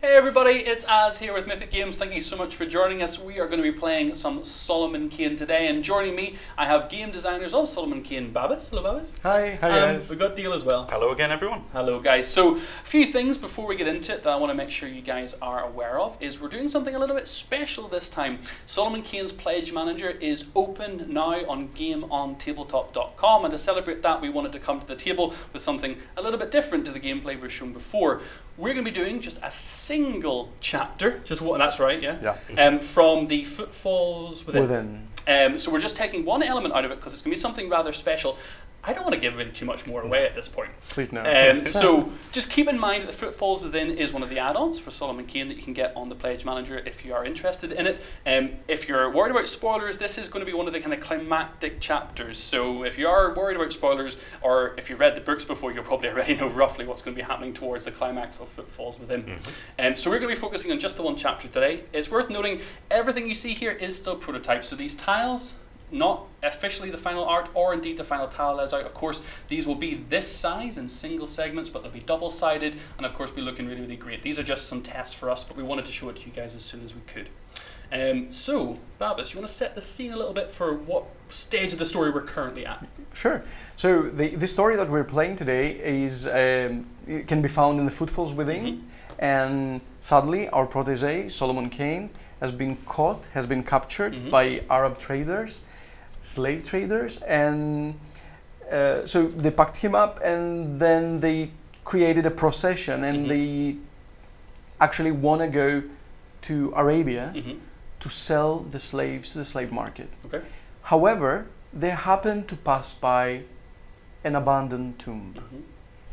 Hey everybody, it's Az here with Mythic Games. Thank you so much for joining us. We are going to be playing some Solomon Kane today, and joining me, I have game designers of Solomon Kane, Babis. Hello, Babis. Hi, hi And guys. we've got Dale as well. Hello again, everyone. Hello, guys. So, a few things before we get into it that I want to make sure you guys are aware of is we're doing something a little bit special this time. Solomon Kane's Pledge Manager is open now on GameOnTabletop.com, and to celebrate that, we wanted to come to the table with something a little bit different to the gameplay we've shown before. We're going to be doing just a single chapter, just what, that's right, yeah? Yeah. Um, from the Footfalls Within. Within. Um, so we're just taking one element out of it because it's going to be something rather special. I don't want to give really too much more away at this point. Please no. Um, so just keep in mind that the Footfalls Within is one of the add-ons for Solomon Kane that you can get on the Pledge Manager if you are interested in it. Um, if you're worried about spoilers, this is going to be one of the kind of climactic chapters. So if you are worried about spoilers, or if you've read the books before, you'll probably already know roughly what's going to be happening towards the climax of Footfalls Within. Um, so we're going to be focusing on just the one chapter today. It's worth noting everything you see here is still prototype. So these tiles not officially the final art or indeed the final tile lays out. Of course, these will be this size in single segments, but they'll be double sided and of course be looking really, really great. These are just some tests for us, but we wanted to show it to you guys as soon as we could. Um, so, Babis, you want to set the scene a little bit for what stage of the story we're currently at? Sure. So the, the story that we're playing today is um, it can be found in the Footfalls Within, Mhm. and sadly, our protege Solomon Kane has been caught, has been captured Mhm. by Arab traders, slave traders, and uh, so they packed him up, and then they created a procession, and Mhm. they actually want to go to Arabia hmm to sell the slaves to the slave market. Okay. However, they happen to pass by an abandoned tomb, hmm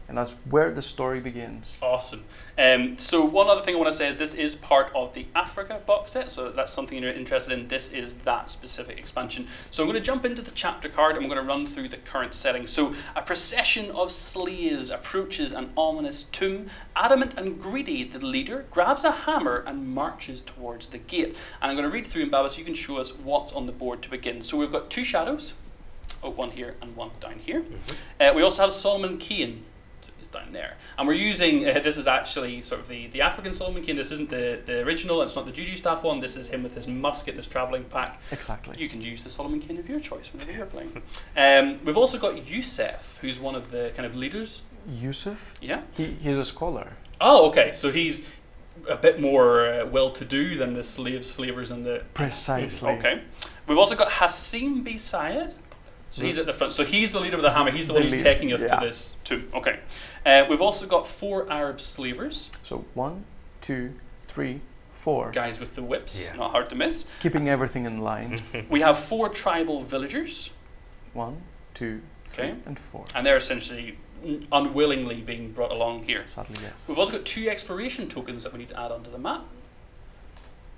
and that's where the story begins. Awesome. Um, so one other thing I want to say is this is part of the Africa box set, so that's something you're interested in. This is that specific expansion. So I'm going to jump into the chapter card and we're going to run through the current setting. So a procession of slaves approaches an ominous tomb. Adamant and greedy, the leader grabs a hammer and marches towards the gate. And I'm going to read through and Babis so you can show us what's on the board to begin. So we've got two shadows. Oh, one here and one down here. Uh, we also have Solomon Kane so he's down there. And we're using, uh, this is actually sort of the, the African Solomon Kane. This isn't the, the original, it's not the Juju staff one. This is him with his musket, this travelling pack. Exactly. You can use the Solomon Kane of your choice whenever you're playing. Um, we've also got Yusef, who's one of the kind of leaders. Yusuf, Yeah. he, he's a scholar. Oh, okay. So he's a bit more uh, well-to-do than the slaves, slavers, and the Precisely. Okay. We've also got Hassim B. Syed. So he's at the front. So he's the leader with the hammer. He's the, The one who's lead- taking us yeah. to this tomb. Okay. Uh, we've also got four Arab slavers, So one, two, three, four. guys with the whips, Yeah. not hard to miss. Keeping everything in line. We have four tribal villagers, one, two, three, Okay. and four. and they're essentially unwillingly being brought along here. Sadly, yes. We've also got two exploration tokens that we need to add onto the map.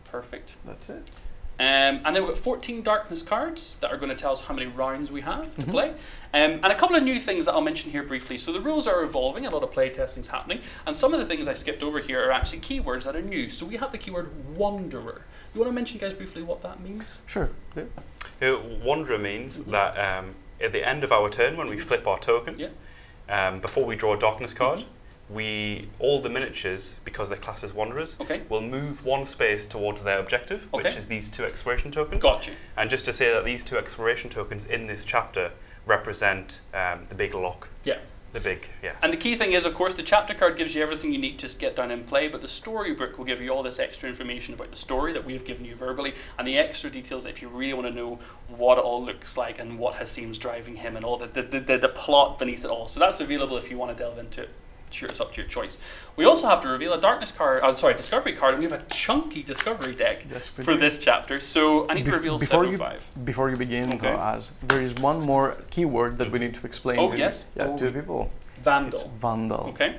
Perfect. That's it. Um, and then we've got 14 darkness cards that are going to tell us how many rounds we have to Mhm. play. Um, and a couple of new things that I'll mention here briefly. So the rules are evolving, a lot of play testing's happening, and some of the things I skipped over here are actually keywords that are new. So we have the keyword wanderer. You want to mention, guys, briefly what that means? Sure. yeah. Uh, Wanderer means that um, at the end of our turn, when we flip our token, Yeah. um, before we draw a darkness card, Mhm. We all the miniatures, because they're classed as wanderers, Okay. will move one space towards their objective, which is these two exploration tokens. Got you. And just to say that these two exploration tokens in this chapter represent um, the big lock, Yeah. the big yeah. And the key thing is, of course, the chapter card gives you everything you need to just get down and play, but the storybook will give you all this extra information about the story that we've given you verbally, and the extra details if you really want to know what it all looks like and what Hassim's driving him and all the, the, the, the plot beneath it all. So that's available if you want to delve into it. Sure, it's up to your choice. We also have to reveal a darkness card, uh, sorry, discovery card, and we have a chunky discovery deck Yes, for do. this chapter. So I need to reveal before seven you, five. Before you begin, Okay. though, as there is one more keyword that we need to explain Oh, to, yes? yeah, Oh, to the people. It's Vandal. vandal. Okay.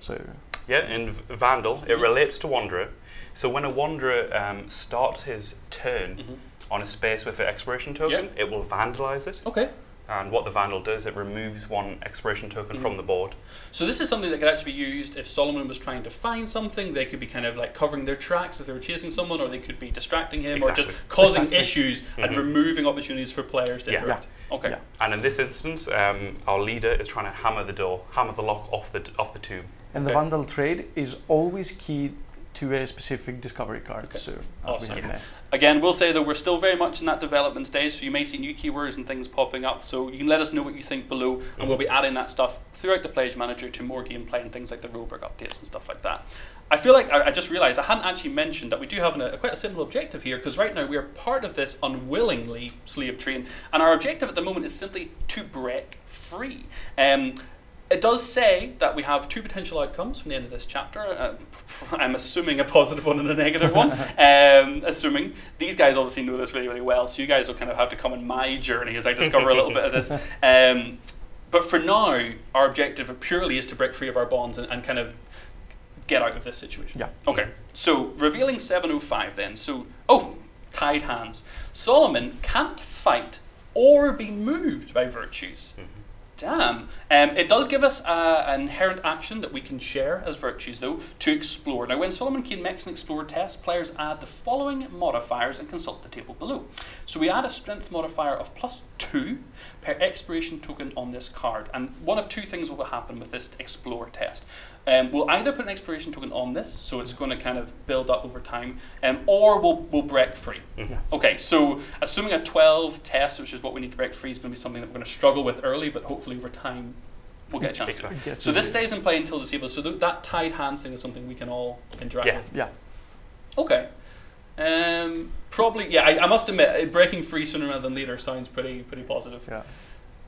So Yeah, in Vandal, it relates to Wanderer. So when a Wanderer um, starts his turn Mhm. on a space with an exploration token, it will vandalize it. Okay. And what the Vandal does, it removes one exploration token Mhm. from the board. So this is something that could actually be used if Solomon was trying to find something. They could be kind of like covering their tracks if they were chasing someone, or they could be distracting him, or just causing Exactly. issues and Mhm. removing opportunities for players to Yeah. interact. Okay. Yeah. And in this instance, um, our leader is trying to hammer the door, hammer the lock off the off the tomb. And the vandal trade is always key to a specific discovery card. Okay. So as Awesome. We have Yeah. now. Again, we'll say that we're still very much in that development stage, so you may see new keywords and things popping up. So you can let us know what you think below, and we'll be adding that stuff throughout the Pledge Manager to more gameplay and things like the rulebook updates and stuff like that. I feel like I, I just realised I hadn't actually mentioned that we do have an, a quite a simple objective here because right now we are part of this unwillingly slave train, and our objective at the moment is simply to break free. Um, it does say that we have two potential outcomes from the end of this chapter. Uh, I'm assuming a positive one and a negative one. Um, assuming these guys obviously know this really, really well, so you guys will kind of have to come on my journey as I discover a little bit of this. Um, but for now, our objective purely is to break free of our bonds and, and kind of get out of this situation. Yeah. Okay. So revealing 705 then. So oh, tied hands. Solomon can't fight or be moved by virtues. Damn. Um, it does give us uh, an inherent action that we can share as virtues, though, to explore. Now, when Solomon Kane makes an explore test, players add the following modifiers and consult the table below. So we add a strength modifier of plus two per exploration token on this card. And one of two things will happen with this Explore test. Um, we'll either put an exploration token on this, so it's going to kind of build up over time, um, or we'll, we'll break free. Mhm. Okay, so assuming a 12 test, which is what we need to break free, is going to be something that we're going to struggle with early, but hopefully over time we'll get a chance to. Exactly. Get So to this stays in play until disabled. So th- that tied hands thing is something we can all interact Yeah. with. Yeah. Okay. Um, probably, yeah. I, I must admit, breaking free sooner rather than later sounds pretty pretty positive. Yeah.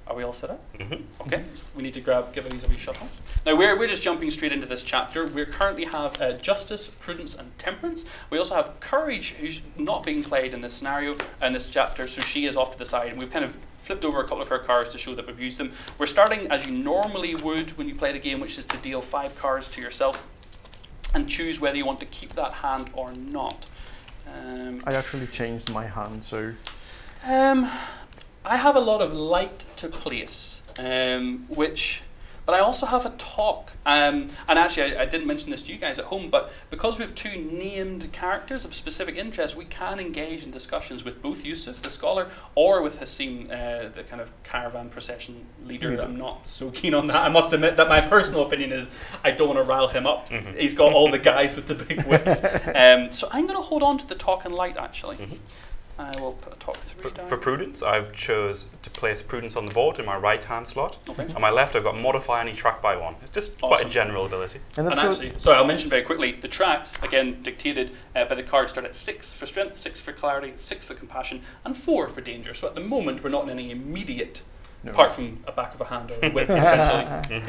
Are we all set up? hmm Okay, we need to grab, give these a wee shuffle. Now we're, we're just jumping straight into this chapter. We currently have uh, justice, prudence, and temperance. We also have courage, who's not being played in this scenario and this chapter, so she is off to the side, and we've kind of flipped over a couple of her cards to show that we've used them. We're starting as you normally would when you play the game, which is to deal five cards to yourself, and choose whether you want to keep that hand or not. Um, I actually changed my hand, so um, I have a lot of light to place, um, which, but I also have a talk. Um, and actually, I, I didn't mention this to you guys at home, but because we have two named characters of specific interest, we can engage in discussions with both Yusuf, the scholar, or with Hassim, uh, the kind of caravan procession leader. I'm not so keen on that. I must admit that my personal opinion is I don't want to rile him up. Mhm. He's got all the guys with the big whips. um, so I'm going to hold on to the talk and light, actually. Mhm. I will put a talk three For, down. for prudence, I've chose to place prudence on the board in my right hand slot. Okay. On my left, I've got modify any track by one. It's just quite a general ability. and And actually, sorry, I'll mention very quickly the tracks, again, dictated uh, by the cards, start at six for strength, six for clarity, six for compassion, and four for danger. So at the moment, we're not in any immediate, no. apart from a back of a hand or a whip, potentially.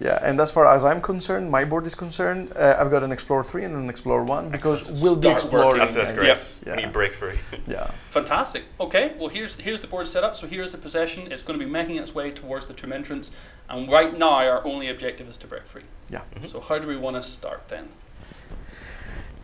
Yeah, and as far as I'm concerned, my board is concerned, uh, I've got an Explorer 3 and an Explorer 1 because Excellent. we'll be Start exploring. working. That's, that's great. Yep. When Yeah. you break free. Yeah. Fantastic. Okay, well, here's, here's the board set up. So here's the procession. It's going to be making its way towards the tomb entrance. And right now, our only objective is to break free. Yeah. Mhm. So, how do we want to start then?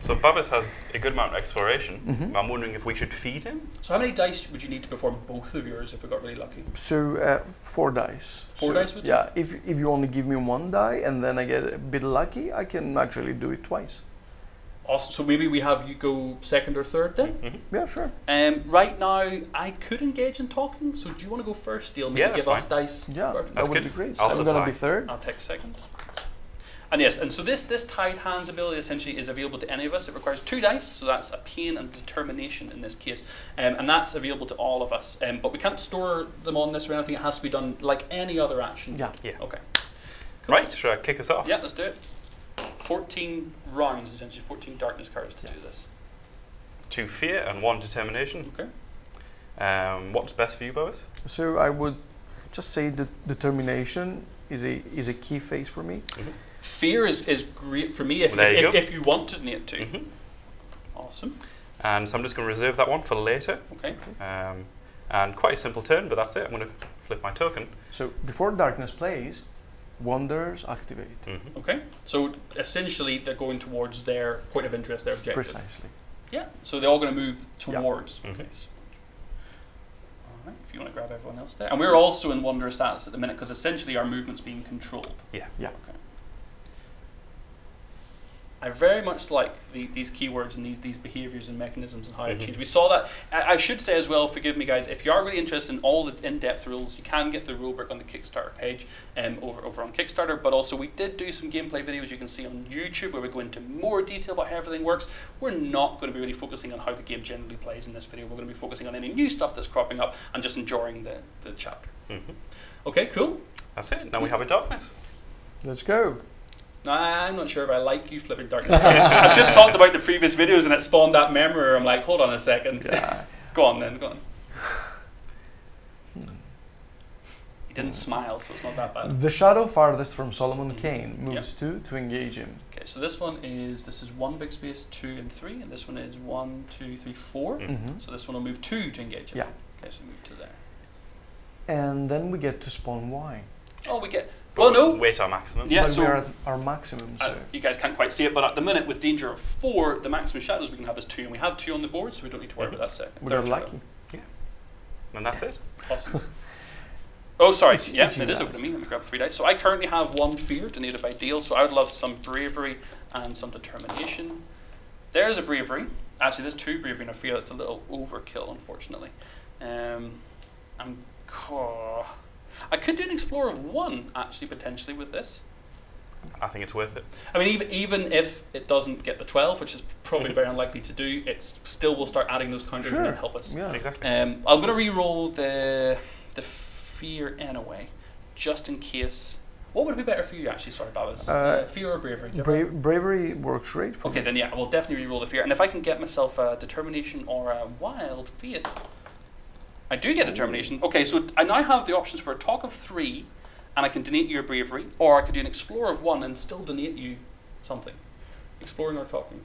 So Babis has a good amount of exploration. Mhm. I'm wondering if we should feed him. So, how many dice would you need to perform both of yours if we got really lucky? So uh, four dice. Four So, dice would do? Yeah, if, if you only give me one die and then I get a bit lucky, I can actually do it twice. Awesome. So, maybe we have you go second or third then? Mhm. Yeah, sure. Um, right now, I could engage in talking. So, do you want to go first, Dale? Maybe Yeah, that's give us fine. dice. Yeah, first? That's that would good. be great. I'll so I'm gonna be third. I'll take second. And yes, and so this this tied hands ability essentially is available to any of us. It requires two dice, so that's a pain and determination in this case, um, and that's available to all of us. Um, but we can't store them on this or anything. It has to be done like any other action. Yeah. Yeah. Okay. Cool. Right, should I kick us off? Yeah, let's do it. Fourteen rounds essentially, fourteen darkness cards to Yeah. do this. Two fear and one determination. Okay. Um, what's best for you, Babis? So I would just say that determination is a is a key phase for me. Fear is, is great for me if, There you if, if you want to need to. Mhm. Awesome. And so I'm just going to reserve that one for later. Okay. Um, and quite a simple turn, but that's it. I'm going to flip my token. So before darkness plays, wonders activate. Mhm. Okay. So essentially, they're going towards their point of interest, their objective. Precisely. Yeah. So they're all going to move towards. Mhm. Okay. So, all right. If you want to grab everyone else there, and we're also in wonder status at the minute because essentially our movement's being controlled. Yeah. Yeah. Okay. I very much like the, these keywords and these, these behaviors and mechanisms and how it Mhm. changes. We saw that. I, I should say as well, forgive me guys, if you are really interested in all the in-depth rules, you can get the rulebook on the Kickstarter page um, over, over on Kickstarter. But also we did do some gameplay videos you can see on YouTube where we go into more detail about how everything works. We're not going to be really focusing on how the game generally plays in this video. We're going to be focusing on any new stuff that's cropping up and just enjoying the, the chapter. Mhm. Okay, cool. That's it. Now we have a darkness. Let's go. No, I'm not sure if I like you flipping darkness. I've just talked about the previous videos and it spawned that memory. where I'm like, hold on a second. Yeah. go on then, go on. He didn't smile, so it's not that bad. The shadow farthest from Solomon. Kane moves two to engage him. Okay, so this one is this is one big space, two and three, and this one is one, two, three, four. Mm. hmm So this one will move two to engage him. Yeah. Okay, so move to there. And then we get to spawn Y. Oh, we get. But Well, no. Wait our maximum. Yeah, but so- we are our maximum. So Uh, you guys can't quite see it, but at the minute, with danger of four, the maximum shadows we can have is two, and we have two on the board, so we don't need to worry Mhm. about that second. we third got shadow. lucky. And that's it. Awesome. oh, sorry. It's- yeah, it's you it is over to me. Let me grab three dice. So I currently have one fear donated by Dale, so I would love some bravery and some determination. There's a bravery. Actually, there's two bravery and a fear. That's a little overkill, unfortunately. Um, I'm. Oh, I could do an explorer of one, actually, potentially, with this. I think it's worth it. I mean, even, even if it doesn't get the 12, which is probably very unlikely to do, it still will start adding those counters and Sure. then help us. Yeah. Exactly. Um, I'm gonna re-roll the the fear anyway, just in case. What would be better for you, actually? Sorry, Babis. Uh, fear or bravery? Do you have Bra- bravery works great for Okay, me. then yeah, I will definitely re-roll the fear. And if I can get myself a determination or a wild faith, I do get a determination. Okay, so I now have the options for a talk of three, and I can donate you your bravery, or I could do an explorer of one and still donate you something. Exploring or talking.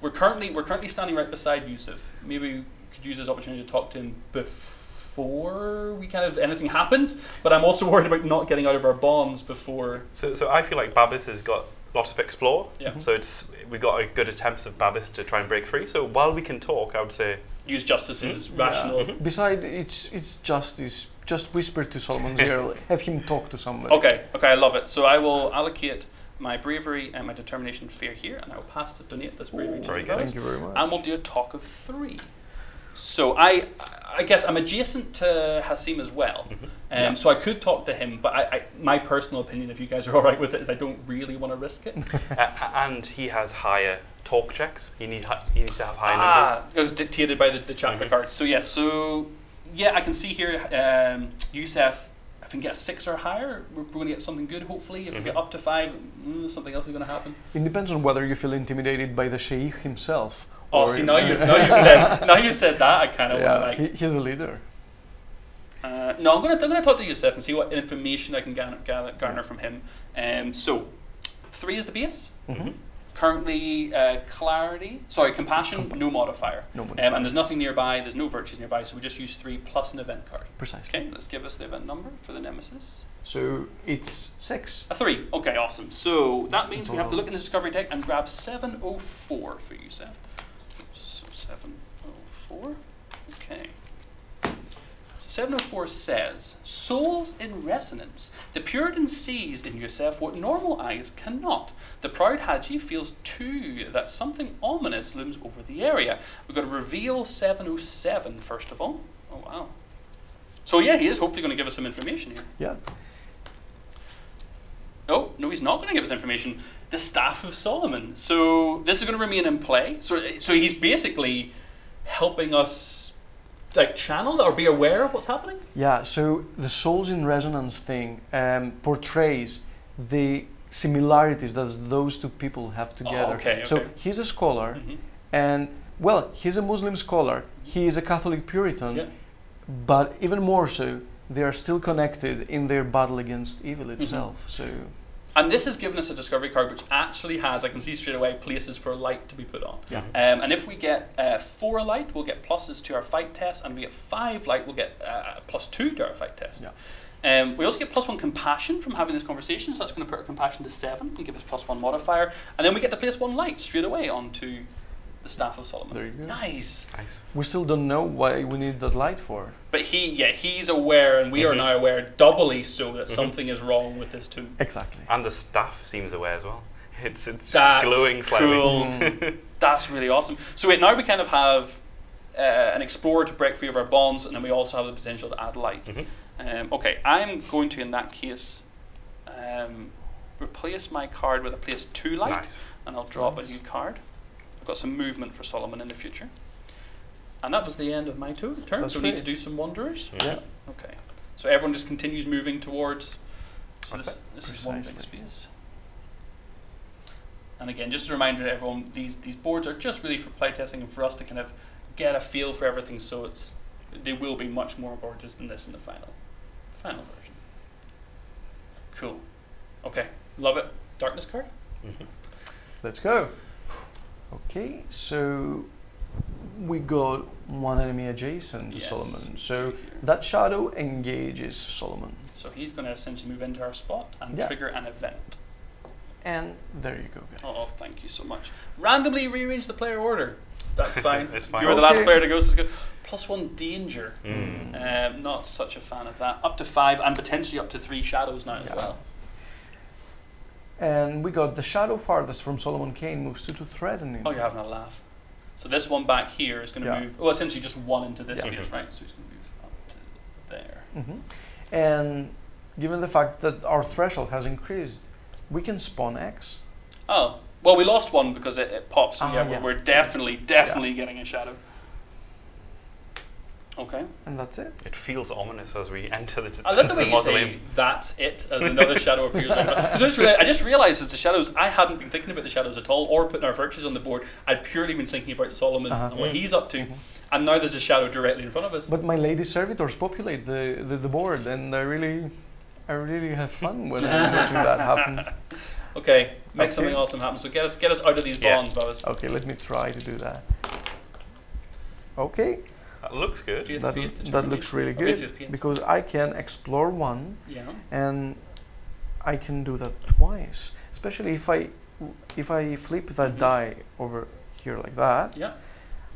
We're currently we're currently standing right beside Yusuf. Maybe we could use this opportunity to talk to him before we kind of anything happens. But I'm also worried about not getting out of our bonds before. So, so I feel like Babis has got lots of explore. Yeah. So it's we got a good attempts of Babis to try and break free. So while we can talk, I would say Use justice's Yeah. rational. Besides, it's it's justice. Just whisper to Solomon's ear. Have him talk to somebody. Okay, okay, I love it. So I will allocate my bravery and my determination fear here, and I will pass to donate this bravery to Very you. Thank you very much. And we'll do a talk of three. So I, I guess I'm adjacent to Hasim as well. Mhm. Um, Yeah. So I could talk to him, but I, I, my personal opinion, if you guys are all right with it, is I don't really want to risk it. uh, and he has higher talk checks. You need you need to have high ah, numbers. it was dictated by the, the chapter Mhm. card. So yeah, so yeah, I can see here, um, Yusef, if we can get a six or higher, we're, we're going to get something good, hopefully. If we get Mhm. up to five, mm, something else is going to happen. It depends on whether you feel intimidated by the sheikh himself. Oh, or- see, now you've, now you've said now you've said that, I kind of yeah, want to like. he, he's the leader. Uh, no, I'm gonna I'm gonna talk to Yusef and see what information I can garner, garner, garner from him. Um, so, three is the base. Mhm. Currently, uh, clarity. Sorry, compassion. Compa- no modifier. No. Um, and there's nothing nearby. There's no virtues nearby. So we just use three plus an event card. Precisely. Okay, let's give us the event number for the nemesis. So it's six. A three. Okay, awesome. So that means we have to look in the discovery deck and grab 704 for Yusef. So 704. Okay. So 704 says, Souls in resonance. The Puritan sees in Yusef what normal eyes cannot. The proud Haji feels too that something ominous looms over the area. We've got to reveal 707 first of all. Oh, wow. So yeah, he is hopefully going to give us some information here. Yeah. Oh, no, he's not going to give us information. The Staff of Solomon. So this is going to remain in play. So, so he's basically helping us like channel or be aware of what's happening. Yeah. So the souls in resonance thing um, portrays the similarities that those two people have together. Oh, okay, So he's a scholar, Mhm. and well, he's a Muslim scholar. He is a Catholic Puritan, Yeah. but even more so, they are still connected in their battle against evil Mm-hmm. itself. So And this has given us a discovery card which actually has, I can see straight away, places for a light to be put on. yeah. Um, and if we get uh, four light, we'll get pluses to our fight test, and if we get five light, we'll get uh, plus two to our fight test. Yeah. Um, we also get plus one compassion from having this conversation, so that's going to put our compassion to seven and give us plus one modifier. And then we get to place one light straight away onto the Staff of Solomon. There you go. Nice. Nice. We still don't know why we need that light for. But he, yeah, he's aware, and we are Mhm. now aware, doubly so, that Mhm. something is wrong with this tomb. Exactly. And the staff seems aware as well. It's it's That's glowing slightly. cool. Mm. That's really awesome. So wait, now we kind of have uh, an explorer to break free of our bonds, and then we also have the potential to add light. Mhm. Um, okay, I'm going to, in that case, um, replace my card with a place two light, Nice. and I'll drop Nice. a new card. I've got some movement for Solomon in the future. And that was the end of my turn. That's so we need to do some wanderers. Yeah. Okay. So everyone just continues moving towards. So That's this, this is one big Precisely. space. And again, just a reminder to everyone: these these boards are just really for playtesting and for us to kind of get a feel for everything. So it's they will be much more gorgeous than this in the final final version. Cool. Okay, love it. Darkness card. Mhm. Let's go. Okay, so we got one enemy adjacent to Yes. Solomon. So that shadow engages Solomon. So he's going to essentially move into our spot and Yeah. trigger an event. And there you go, guys. Oh, thank you so much. Randomly rearrange the player order. That's fine. It's fine. You're the last player to go, so it's good. Plus one danger. Mm. Um, not such a fan of that. Up to five and potentially up to three shadows now as well. And we got the shadow farthest from Solomon Kane moves to, to threatening. Oh, you're having a laugh. So this one back here is going to Yeah. move. Well, essentially just one into this Yeah. space, right? So he's going to move up to there. hmm And given the fact that our threshold has increased, we can spawn X. Oh, well, we lost one because it, it pops. So Ah, yeah, yeah. we're definitely, definitely getting a shadow. Okay. And that's it. It feels ominous as we enter the, I love the into way the you say that's it as another shadow appears. on it. 'Cause I just, realized, I just realized it's the shadows. I hadn't been thinking about the shadows at all or putting our virtues on the board. I'd purely been thinking about Solomon Uh-huh. and what he's up to. Mhm. And now there's a shadow directly in front of us. But my lady servitors populate the, the, the board, and I really, I really have fun when I'm watching that happen. Okay, make Okay. something awesome happen. So get us get us out of these Yeah. bonds, Buzz. Okay, let me try to do that. Okay, That looks good. Faith, that, faith, that looks really determination. Oh, faith, good because I can explore one Yeah. and I can do that twice. Especially if I if I flip that Mhm. die over here like that, Yeah.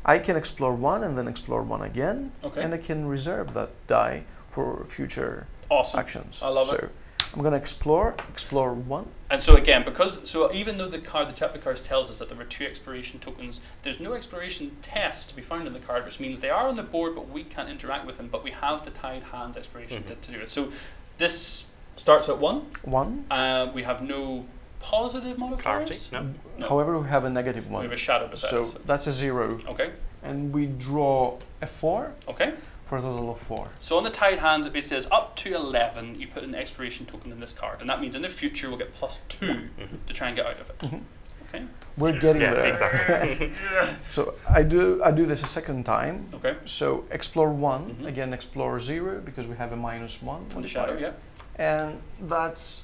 I can explore one and then explore one again, Okay. and I can reserve that die for future awesome. actions. I love so it. I'm gonna explore, explore one. And so again, because so even though the card, the chapter cards tells us that there were two exploration tokens, there's no exploration test to be found in the card, which means they are on the board, but we can't interact with them. But we have the tied hands exploration Mhm. to, to do it. So this starts at one. One. Uh, we have no positive modifiers. Clarity? No. No. However, we have a negative We have one. a shadow beside So us. that's a zero. Okay. And we draw a four Okay. For a total of four. So on the tied hands, it basically says up to 11, you put an exploration token in this card. And that means in the future, we'll get plus 2 Mhm. to try and get out of it. Mhm. Okay. We're getting yeah, there. exactly. So I do I do this a second time. Okay. So explore one Mhm. again. Explore zero because we have a minus one On the shadow, modifier. yeah. and that's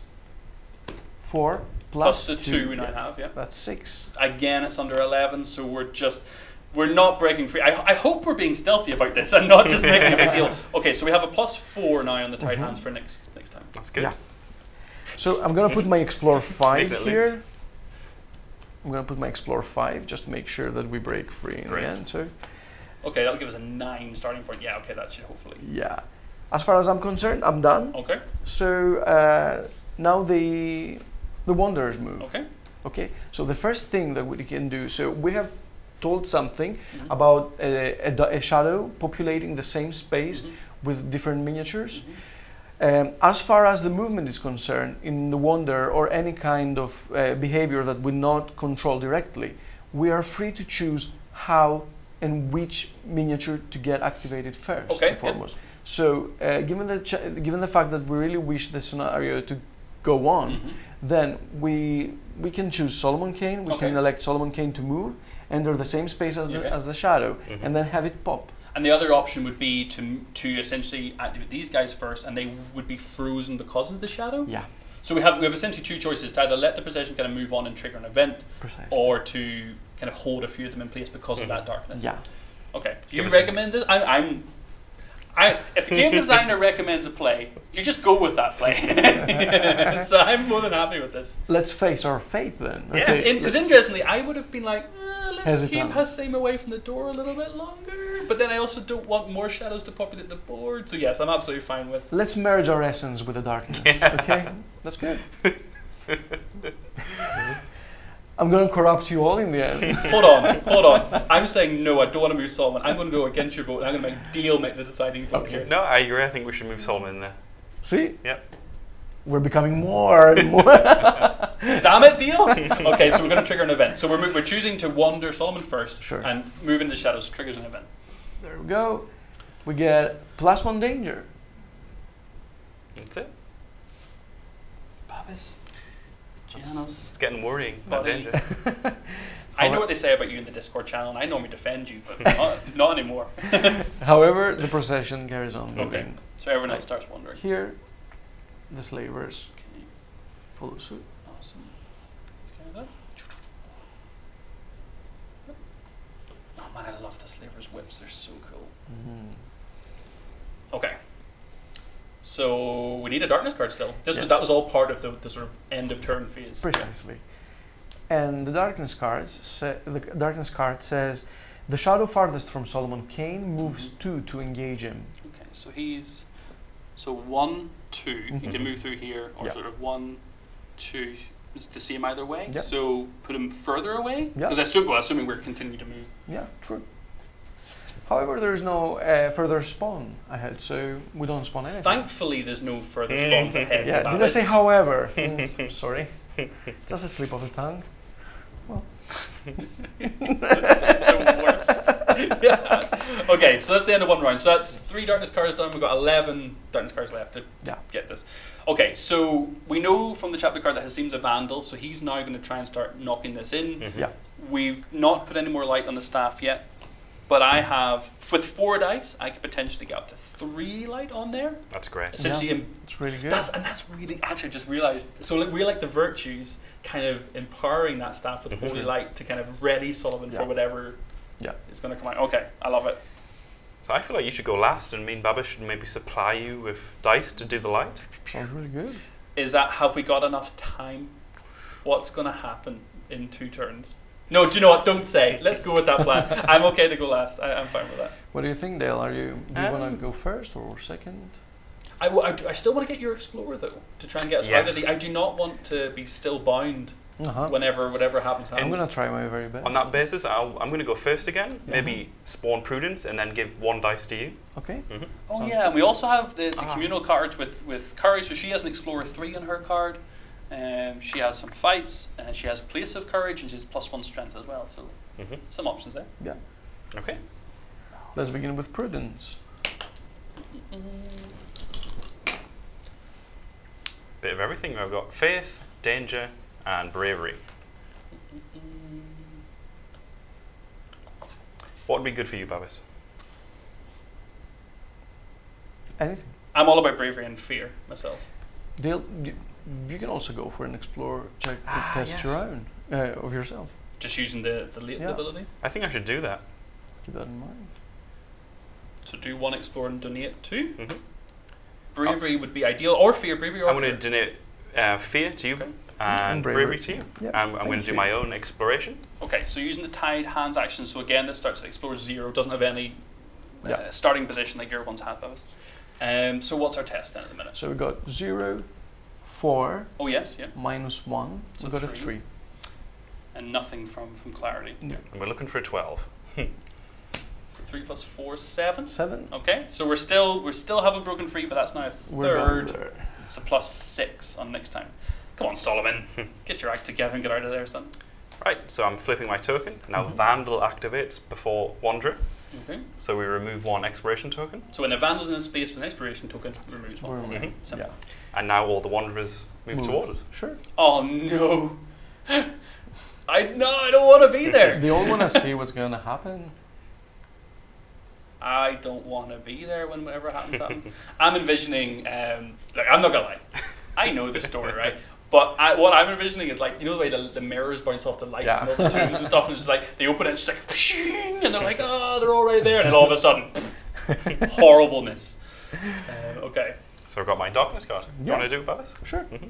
four Plus, plus, the 2 we now yeah. have, yeah. That's six. Again, it's under 11, so we're just. We're not breaking free. I, I hope we're being stealthy about this and not just making a big deal. Okay, so we have a plus four now on the tied Mhm. hands for next next time. That's good. Yeah. So I'm gonna put my explore five here. loose. I'm gonna put my explore five just to make sure that we break free in Great. the end. So Okay, that'll give us a nine starting point. Yeah, okay, that should hopefully. yeah. As far as I'm concerned, I'm done. Okay, So uh, now the the wanderers move. okay. Okay. So the first thing that we can do. So we have told something Mhm. about a, a, a shadow populating the same space Mhm. with different miniatures. Mhm. Um, as far as the movement is concerned, in the wonder or any kind of uh, behavior that we not control directly, we are free to choose how and which miniature to get activated first Okay, and yeah. foremost. So, uh, given the ch- given the fact that we really wish the scenario to go on, Mhm. then we we can choose Solomon Kane. We Okay. can elect Solomon Kane to move, enter the same space as the, as the shadow, Mhm. and then have it pop. And the other option would be to to essentially activate these guys first, and they would be frozen because of the shadow. Yeah, So we have we have essentially two choices: to either let the procession kind of move on and trigger an event, precisely. or to kind of hold a few of them in place because of Mhm. that darkness. yeah. Okay. Do you recommend it? I, I'm. I, if the game designer recommends a play, you just go with that play. so I'm more than happy with this. Let's face our fate then. Yes, Because let's- interestingly, I would have been like, eh, let's Hesitant. keep Hassim away from the door a little bit longer. But then I also don't want more shadows to populate the board. So yes, I'm absolutely fine with. Let's merge our essence with the darkness. Okay, that's good. I'm going to corrupt you all in the end. hold on, hold on. I'm saying no. I don't want to move Solomon. I'm going to go against your vote, and I'm going to make Dale make the deciding vote Okay. here. No, I agree. I think we should move Solomon in there. See, Yep. we're becoming more and more. Damn it, Dale. okay, so we're going to trigger an event. So we're mo- we're choosing to wander Solomon first, Sure. and move into shadows triggers an event. there we go. We get plus one danger. That's it. Babis, It's, it's getting worrying. That Buddy. danger. I know what they say about you in the Discord channel, and I normally defend you, but not, not anymore. However, the procession carries on. Okay. moving. So everyone else starts wandering. Here, the slavers Okay, follow suit. awesome. Let's get that. Oh man, I love the slavers' whips. They're so cool. Mhm. Okay. So we need a darkness card still. This was, that was all part of the, the sort of end of turn phase. Precisely. And the darkness cards, sa- the darkness card says, the shadow farthest from Solomon Kane moves Mhm. two to engage him. Okay, so he's so one, two. He can Mhm. move through here, or Yeah. sort of one, two. To see him either way. Yeah. So put him further away. Yeah. I assume, well, assuming we're continuing to move. Yeah, true. However, there is no uh, further spawn ahead, so we don't spawn anything. Thankfully, there's no further spawns ahead. yeah, did I say however? Mm, sorry. Just a slip of the tongue. the worst. yeah. Okay, so that's the end of one round. So that's three darkness cards done. We've got 11 darkness cards left to Yeah. get this. Okay, so we know from the chapter card that Hasim's a vandal, so he's now going to try and start knocking this in. Mhm. Yeah. We've not put any more light on the staff yet, but I have, with four dice, I could potentially get up to three light on there. That's great. Essentially, Yeah. im- It's really good. that's and that's really actually just realized. So like, we like the virtues, kind of empowering that staff with Mhm. holy light to kind of ready Solomon Yeah. for whatever Yeah. is going to come out. Okay, I love it. So I feel like you should go last, and me and Babis should maybe supply you with dice to do the light. Sounds really good. Is that have we got enough time? What's going to happen in two turns? No, do you know what? Don't say. Let's go with that plan. I'm okay to go last. I, I'm fine with that. What do you think, Dale? Are you do you want Um, to go first or second? I, w- I do- I still want to get your explorer though to try and get us out of the. I do not want to be still bound Uh-huh. whenever whatever happens I'm gonna try my very best. On that basis, I'll, I'm going to go first again. Maybe spawn prudence, and then give one dice to you. Okay. hmm Oh Sounds yeah, and we also have the, the Ah. communal cards with, with courage. So she has an explorer three on her card. Um, she has some fights, and she has place of courage, and she's plus one strength as well. So hmm some options there. Yeah. Okay. Let's begin with prudence. Bit of everything. I've got faith, danger, and bravery. What would be good for you, Babis? Anything. I'm all about bravery and fear myself. Dale, you, you can also go for an explore check to Ah, test your own uh, of yourself. Just using the the late Yeah. ability. I think I should do that. Keep that in mind. So do one explore and donate two. hmm Bravery would be ideal, or fear. Bravery or I'm going fear. to donate uh, fear to you Okay. and, And bravery. bravery. to you. Yeah, I'm, I'm going to do my own exploration. Okay, so using the tied hands action. So again, this starts at explore zero. Doesn't have any uh, starting position like your ones have those. Um, so what's our test then at the minute? So we've got zero, four, Oh yes, yeah, minus one. So we've got a three. three. and nothing from from clarity. Yeah. And we're looking for a 12. So three plus four is seven. Seven. Okay, so we're still we're still haven't broken free, but that's now a We're third. there. It's a plus six on next time. Come on, Solomon, get your act together and get out of there, son. Right, so I'm flipping my token. Now Mhm. Vandal activates before Wanderer. Okay. So we remove one exploration token. So when the vandal's in a space with an exploration token, removes one. We're Okay, Mhm. simple. And now all the Wanderers move, Move. towards us. Sure. Oh no! I no, I don't want to be there. They all want to see what's going to happen. I don't want to be there when whatever happens happens. I'm envisioning. Um, like I'm not gonna lie, I know the story, right? But I, what I'm envisioning is like you know the way the, the mirrors bounce off the lights Yeah. and all the tombs and stuff, and it's just like they open it, and it's just like and they're like, oh, they're all right there, and then all of a sudden, horribleness. Uh, okay. So I've got my darkness card. You want to do it, Babis? Sure. Mhm. It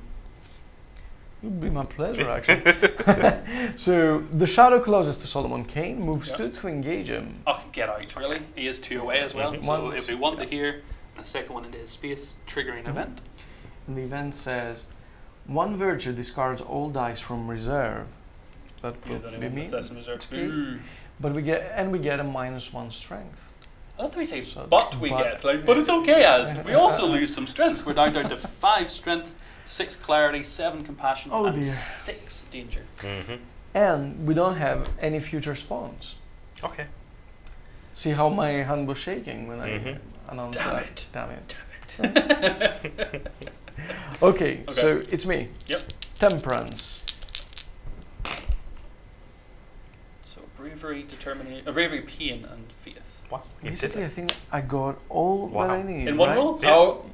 would be my pleasure, actually. so the shadow closest to Solomon Kane moves Yeah. two to engage him. I can get out really. He is two away as well. Mhm. So One- if we want to yeah. here, and the second one into his space, triggering Mhm. event. And the event says one virtue discards all dice from reserve. That You're will the be me. with in reserve. Okay. But we get and we get a minus one strength. I thought we say, So- but we but- get like, but it's okay as we also lose some strength. We're now down to five strength, six clarity, seven compassion, Oh and dear. six danger. hmm And we don't have any future spawns. Okay. See how my hand was shaking when Mhm. I announced Damn that. it. Damn it. Okay, Okay. so it's me. Yep. Temperance. So bravery, determination, uh, bravery, pain, and faith. What? You Basically, I think I got all that I need. In one right? roll? Yeah. Oh,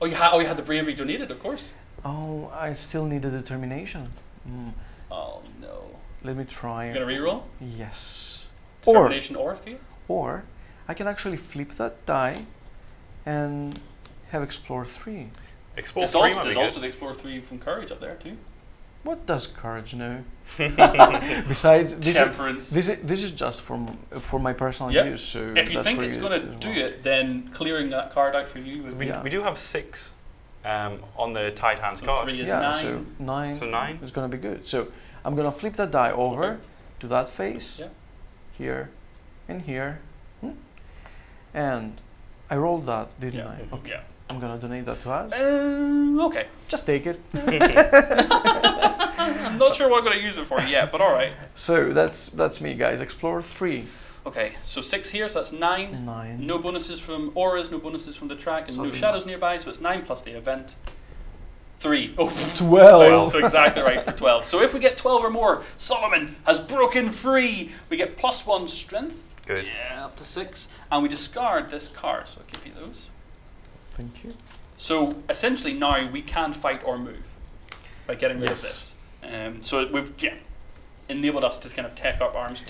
oh, you had, oh, you had the bravery donated, of course. Oh, I still need the determination. Mm, Oh no. let me try. You're gonna reroll Yes. Or determination or, faith. or I can actually flip that die and have explore three. Explore There's three also, might be there's good. also the explore three from courage up there too. What does courage know? Besides, this is, this is this is just for for my personal Yep. use. So if you think it's gonna do well. it, then clearing that card out for you would we, Yeah. we do have six um, on the tied hands so card. three is yeah, nine. so nine. So nine. is gonna be good. So I'm gonna flip that die over Okay. to that face, Yeah. here, and here, Hmm. and I rolled that, didn't Yeah. I? Okay. Yeah. I'm gonna donate that to us. Um, okay. Just take it. I'm not sure what I'm going to use it for yet, but all right. So that's that's me, guys. Explore three, Okay, so six here, so that's nine. nine. No bonuses from auras, no bonuses from the track, and no Something shadows nearby, so it's nine plus the event. Three. Oh, Twelve. so exactly right for 12. So if we get 12 or more, Solomon has broken free. We get plus one strength. Good. Yeah, up to six. And we discard this card, so I'll give you those. Thank you. So essentially now we can fight or move by getting rid of this. Um, so we've yeah, enabled us to kind of take up arms.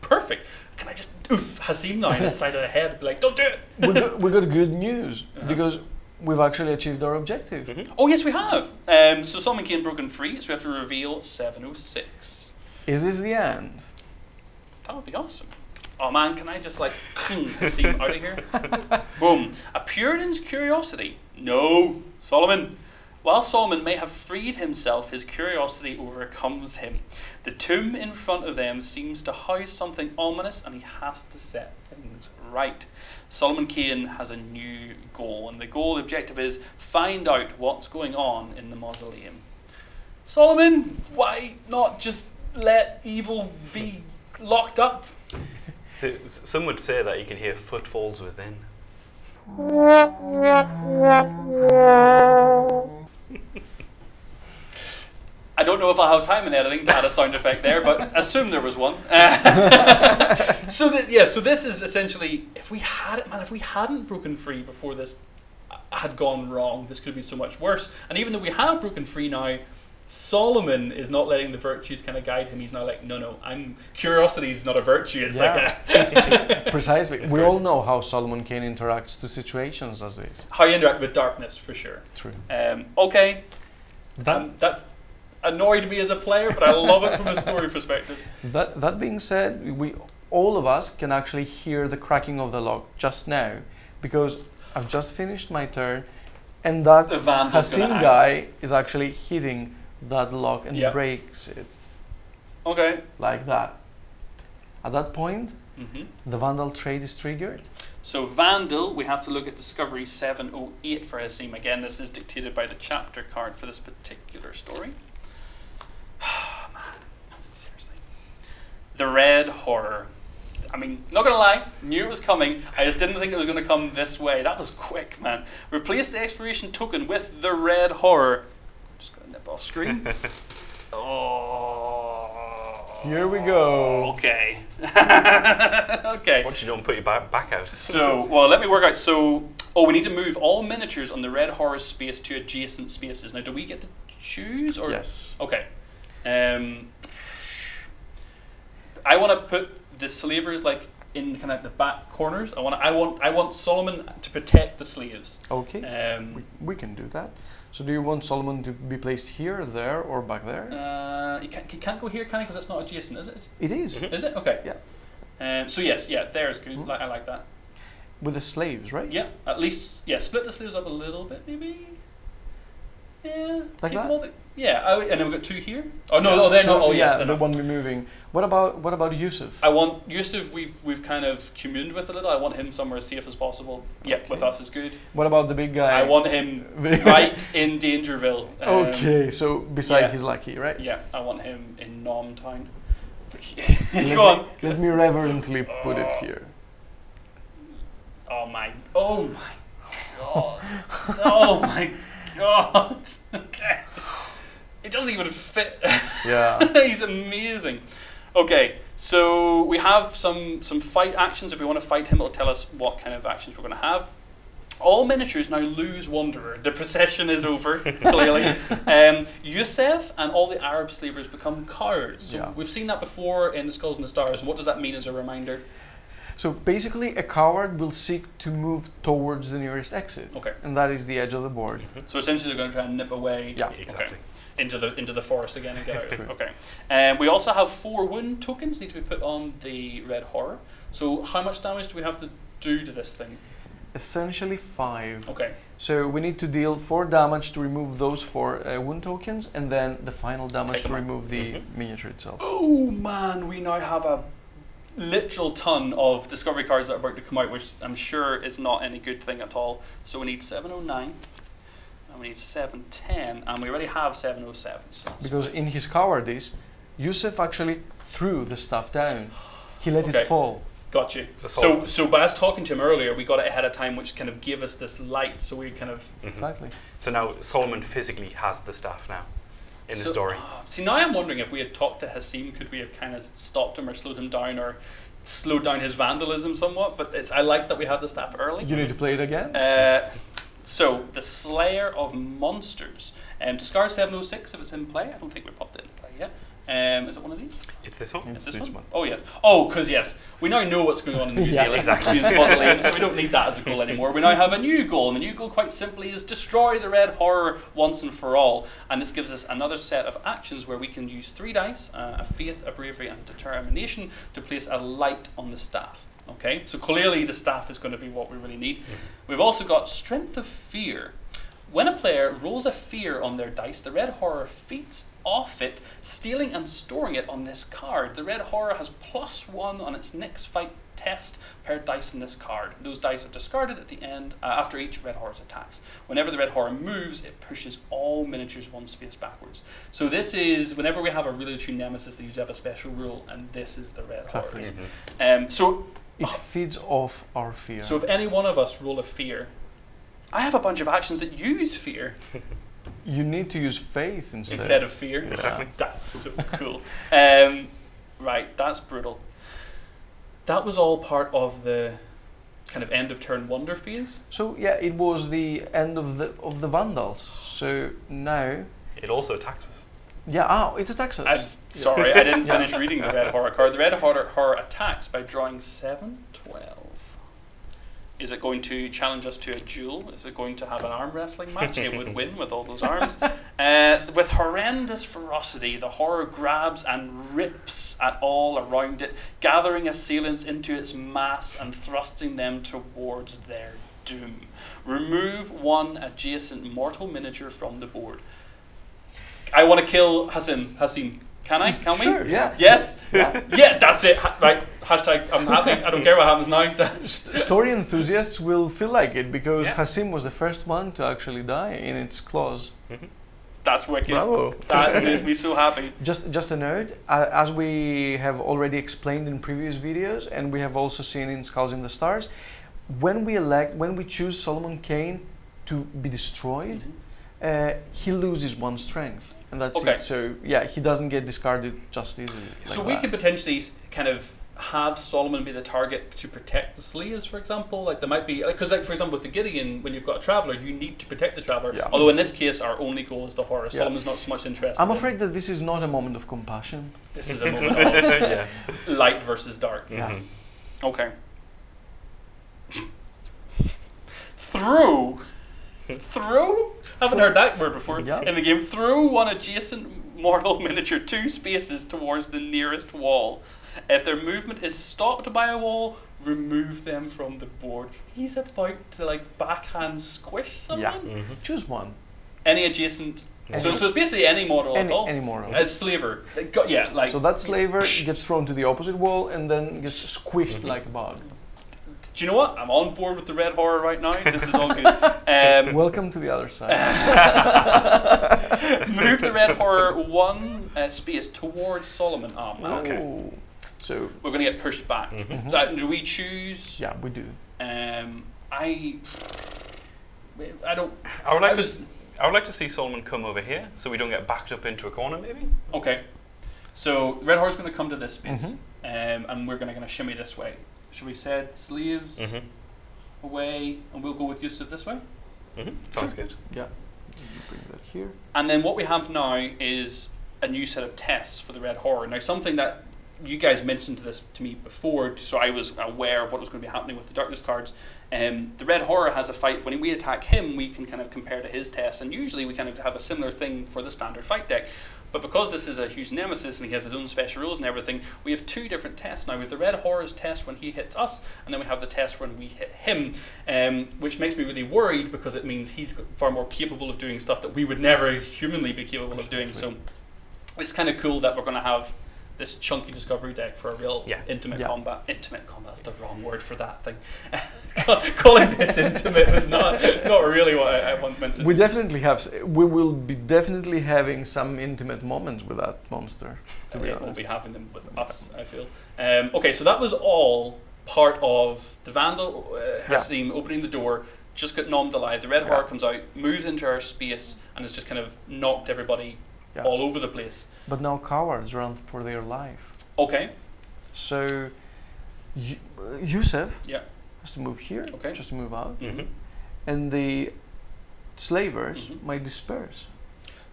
Perfect. Can I just oof Hasim now in the side of the head? Be like, don't do it. we got, we got good news Uh-huh. because we've actually achieved our objective. Mhm. Oh yes, we have. Um, so Solomon Kane broken free, so we have to reveal 706. Is this the end? That would be awesome. Oh man, can I just like Hasim out of here? Boom. A Puritan's curiosity. No, Solomon. While Solomon may have freed himself, his curiosity overcomes him. The tomb in front of them seems to house something ominous, and he has to set things right. Solomon Kane has a new goal, and the goal, the objective is find out what's going on in the mausoleum. Solomon, why not just let evil be locked up? So, some would say that you can hear footfalls within. I don't know if I'll have time in editing to add a sound effect there, but assume there was one. so that yeah, so this is essentially if we had it, man, if we hadn't broken free before this uh, had gone wrong, this could have been so much worse. And even though we have broken free now, Solomon is not letting the virtues kind of guide him. He's now like, no, no, I'm curiosity is not a virtue. It's like a Precisely. It's we great. all know how Solomon Kane interacts to situations as this. how you interact with darkness for sure. True. Um, okay, That um, that's annoyed me as a player, but I love it from a story perspective. That that being said, we all of us can actually hear the cracking of the lock just now because I've just finished my turn, and that The Vandal's gonna Hasim act. guy is actually hitting that lock and breaks it Okay. like that. At that point, hmm the Vandal trade is triggered. So Vandal, we have to look at Discovery 708 for Hasim. Again, this is dictated by the chapter card for this particular story. Man, seriously. The Red Horror. I mean, not gonna lie, knew it was coming. I just didn't think it was gonna come this way. That was quick, man. Replace the exploration token with the Red Horror. Just gonna nip off screen. oh. Here we go. Okay. okay. What you don't put your back, back out. So, well, let me work out. So, oh, we need to move all miniatures on the red horror space to adjacent spaces. Now, do we get to choose or? Yes. Okay. Um, I want to put the slavers like in kind of the back corners. I want. I want. I want Solomon to protect the slaves. Okay. Um, we, we can do that. So do you want Solomon to be placed here, there, or back there? uh, he can't, he can't go here, can he? Because it's not adjacent, is it? it is. Mhm. Is it? Okay. Yeah. Um, so yes, yeah, there's good. Mhm. Like, I like that. With the slaves, right? Yeah, at least yeah, split the sleeves up a little bit, maybe. Yeah. Like that? yeah. Oh, and then we've got two here. Oh no, oh, they're So, not. Oh yeah, yes, they're the not. one we're moving. What about what about Yusuf? I want Yusuf. We've we've kind of communed with a little. I want him somewhere as safe as possible. Yep, with us is good. What about the big guy? I want him right in Dangerville. Um, okay, so beside yeah. his lucky, right? Yeah, I want him in Nom Town. Let Go on. Me, let me reverently put it Oh. here. Oh my. Oh my god. oh my god. Okay. It doesn't even fit. Yeah. He's amazing. Okay, so we have some some fight actions. If we want to fight him, it'll tell us what kind of actions we're going to have. All miniatures now lose Wanderer. The procession is over, clearly. Um, Yusef and all the Arab slavers become cowards. So Yeah. we've seen that before in the Skulls and the Stars. And what does that mean as a reminder? So basically, a coward will seek to move towards the nearest exit, Okay. and that is the edge of the board. So essentially, they're going to try and nip away. Yeah. Exactly. into the into the forest again and get out. True. okay. Um, we also have four wound tokens need to be put on the red horror. So how much damage do we have to do to this thing? Essentially five. Okay. So we need to deal four damage to remove those four uh, wound tokens, and then the final damage Take to remove the Mhm. miniature itself. Oh man, we now have a literal ton of discovery cards that are about to come out, which I'm sure is not any good thing at all. So we need 709, and we need 710, and we already have 707. So Because fine. in his cowardice, Yusuf actually threw the stuff down. He let Okay. it fall. Got you. So, so by us talking to him earlier, we got it ahead of time, which kind of gave us this light. So we kind of Mhm. Exactly. So now Solomon physically has the staff now in the story. see, now I'm wondering if we had talked to Hassim, could we have kind of stopped him or slowed him down or slowed down his vandalism somewhat? But it's, I like that we had the staff early. You need to play it again. Uh, so, the Slayer of Monsters. Um, discard 706 if it's in play. I don't think we popped it in play yet. Um, is it one of these? It's this one. It's Is this, this one? one. Oh, yes. Oh, because yes, we now know what's going on in New Yeah, Zealand. exactly. New Zealand, so we don't need that as a goal anymore. We now have a new goal, and the new goal, quite simply, is destroy the red horror once and for all. And this gives us another set of actions where we can use three dice, uh, a faith, a bravery, and a determination, to place a light on the staff. Okay, so clearly the staff is going to be what we really need. We've also got strength of fear. When a player rolls a fear on their dice, the red horror feeds off it, stealing and storing it on this card. The red horror has plus one on its next fight test per dice in this card. Those dice are discarded at the end uh, after each red horror's attacks. Whenever the red horror moves, it pushes all miniatures one space backwards. So this is whenever we have a really true nemesis, they usually have a special rule, and this is the red Exactly. horrors. Mhm. Um, so It feeds off our fear. so if any one of us roll a fear, I have a bunch of actions that use fear you need to use faith instead. instead of fear. Exactly. That's so cool. Um, right, that's brutal. That was all part of the kind of end of turn wonder phase. So yeah, it was the end of the of the Vandals. So now, It also attacks us. yeah, oh, it attacks us. I'm sorry, I didn't finish reading the red horror card. The red horror, horror attacks by drawing 7, 12. Is it going to challenge us to a duel? Is it going to have an arm wrestling match? it would win with all those arms. Uh, with horrendous ferocity, the horror grabs and rips at all around it, gathering assailants into its mass and thrusting them towards their doom. Remove one adjacent mortal miniature from the board. I want to kill Hassim. Hassim. Can I? Can we? Sure, yeah. Yes? yeah, that's it. Right. Hashtag I'm happy. I don't care what happens now. Story enthusiasts will feel like it because Yeah. Hassim was the first one to actually die in its claws. That's wicked. Bravo. That makes me so happy. Just, just a note, uh, as we have already explained in previous videos, and we have also seen in Skulls in the Stars, when we elect, when we choose Solomon Kane to be destroyed, uh, he loses one strength, and that's Okay. it. So yeah, he doesn't get discarded just easily. so like we that. could potentially kind of have Solomon be the target to protect the slaves, for example. Like there might be, because like for example with the Gideon, when you've got a traveler, you need to protect the traveler. Yeah. Although in this case, our only goal is the horror. Yeah. Solomon's not so much interested. I'm in- afraid that this is not a moment of compassion. this is a moment of yeah. light versus dark. Yeah. Mhm. Okay. Through. Through? Haven't heard that word before Yeah. in the game. Through one adjacent mortal miniature two spaces towards the nearest wall. If their movement is stopped by a wall, remove them from the board. He's about to like backhand squish someone. Mhm. Choose one. Any adjacent. So, Any- so it's basically any model any, at all. any model. It's slaver. Like, go- yeah, like. so that slaver gets thrown to the opposite wall and then gets squished Mhm. like a bug. Do you know what? I'm on board with the red horror right now. This is all good. Um, Welcome to the other side. move the red horror one uh, space towards Solomon. Oh man. Okay. Ooh. So We're going to get pushed back. Mhm. So, uh, do we choose? yeah, we do. Um, I. I don't. I would like I to. was- s- I would like to see Solomon come over here, so we don't get backed up into a corner, maybe. Okay. So red horror is going to come to this space, Mhm. um, and we're going to shimmy this way. Should we set sleeves Mm-hmm. away, and we'll go with Yusuf this way? Mm-hmm. Sounds good. Yeah. Bring that here. And then what we have now is a new set of tests for the red horror. Now, something that you guys mentioned this to me before, so I was aware of what was going to be happening with the darkness cards. Um, the red horror has a fight. When we attack him, we can kind of compare to his tests, and usually we kind of have a similar thing for the standard fight deck. But because this is a huge nemesis and he has his own special rules and everything, we have two different tests now. We have the red horror's test when he hits us, and then we have the test when we hit him, um, which makes me really worried because it means he's far more capable of doing stuff that we would never humanly be capable of doing. So it's kind of cool that we're going to have this chunky discovery deck for a real Yeah. intimate Yeah. combat. Intimate combat's the wrong word for that thing. Calling this intimate is not not really what I, I want meant to. We definitely have. We will be definitely having some intimate moments with that monster. To be it won't honest. be having them with us. I feel. Um, okay, so that was all part of the vandal uh, Yeah. Opening the door. Just got nommed alive. The red horror comes out, moves into our space, and has just kind of knocked everybody all over the place. But now cowards run for their life. Okay. So, Yu- uh, Yusef Yeah. has to move here, Okay. just to move out, Mm-hmm. and the slavers Mhm. might disperse.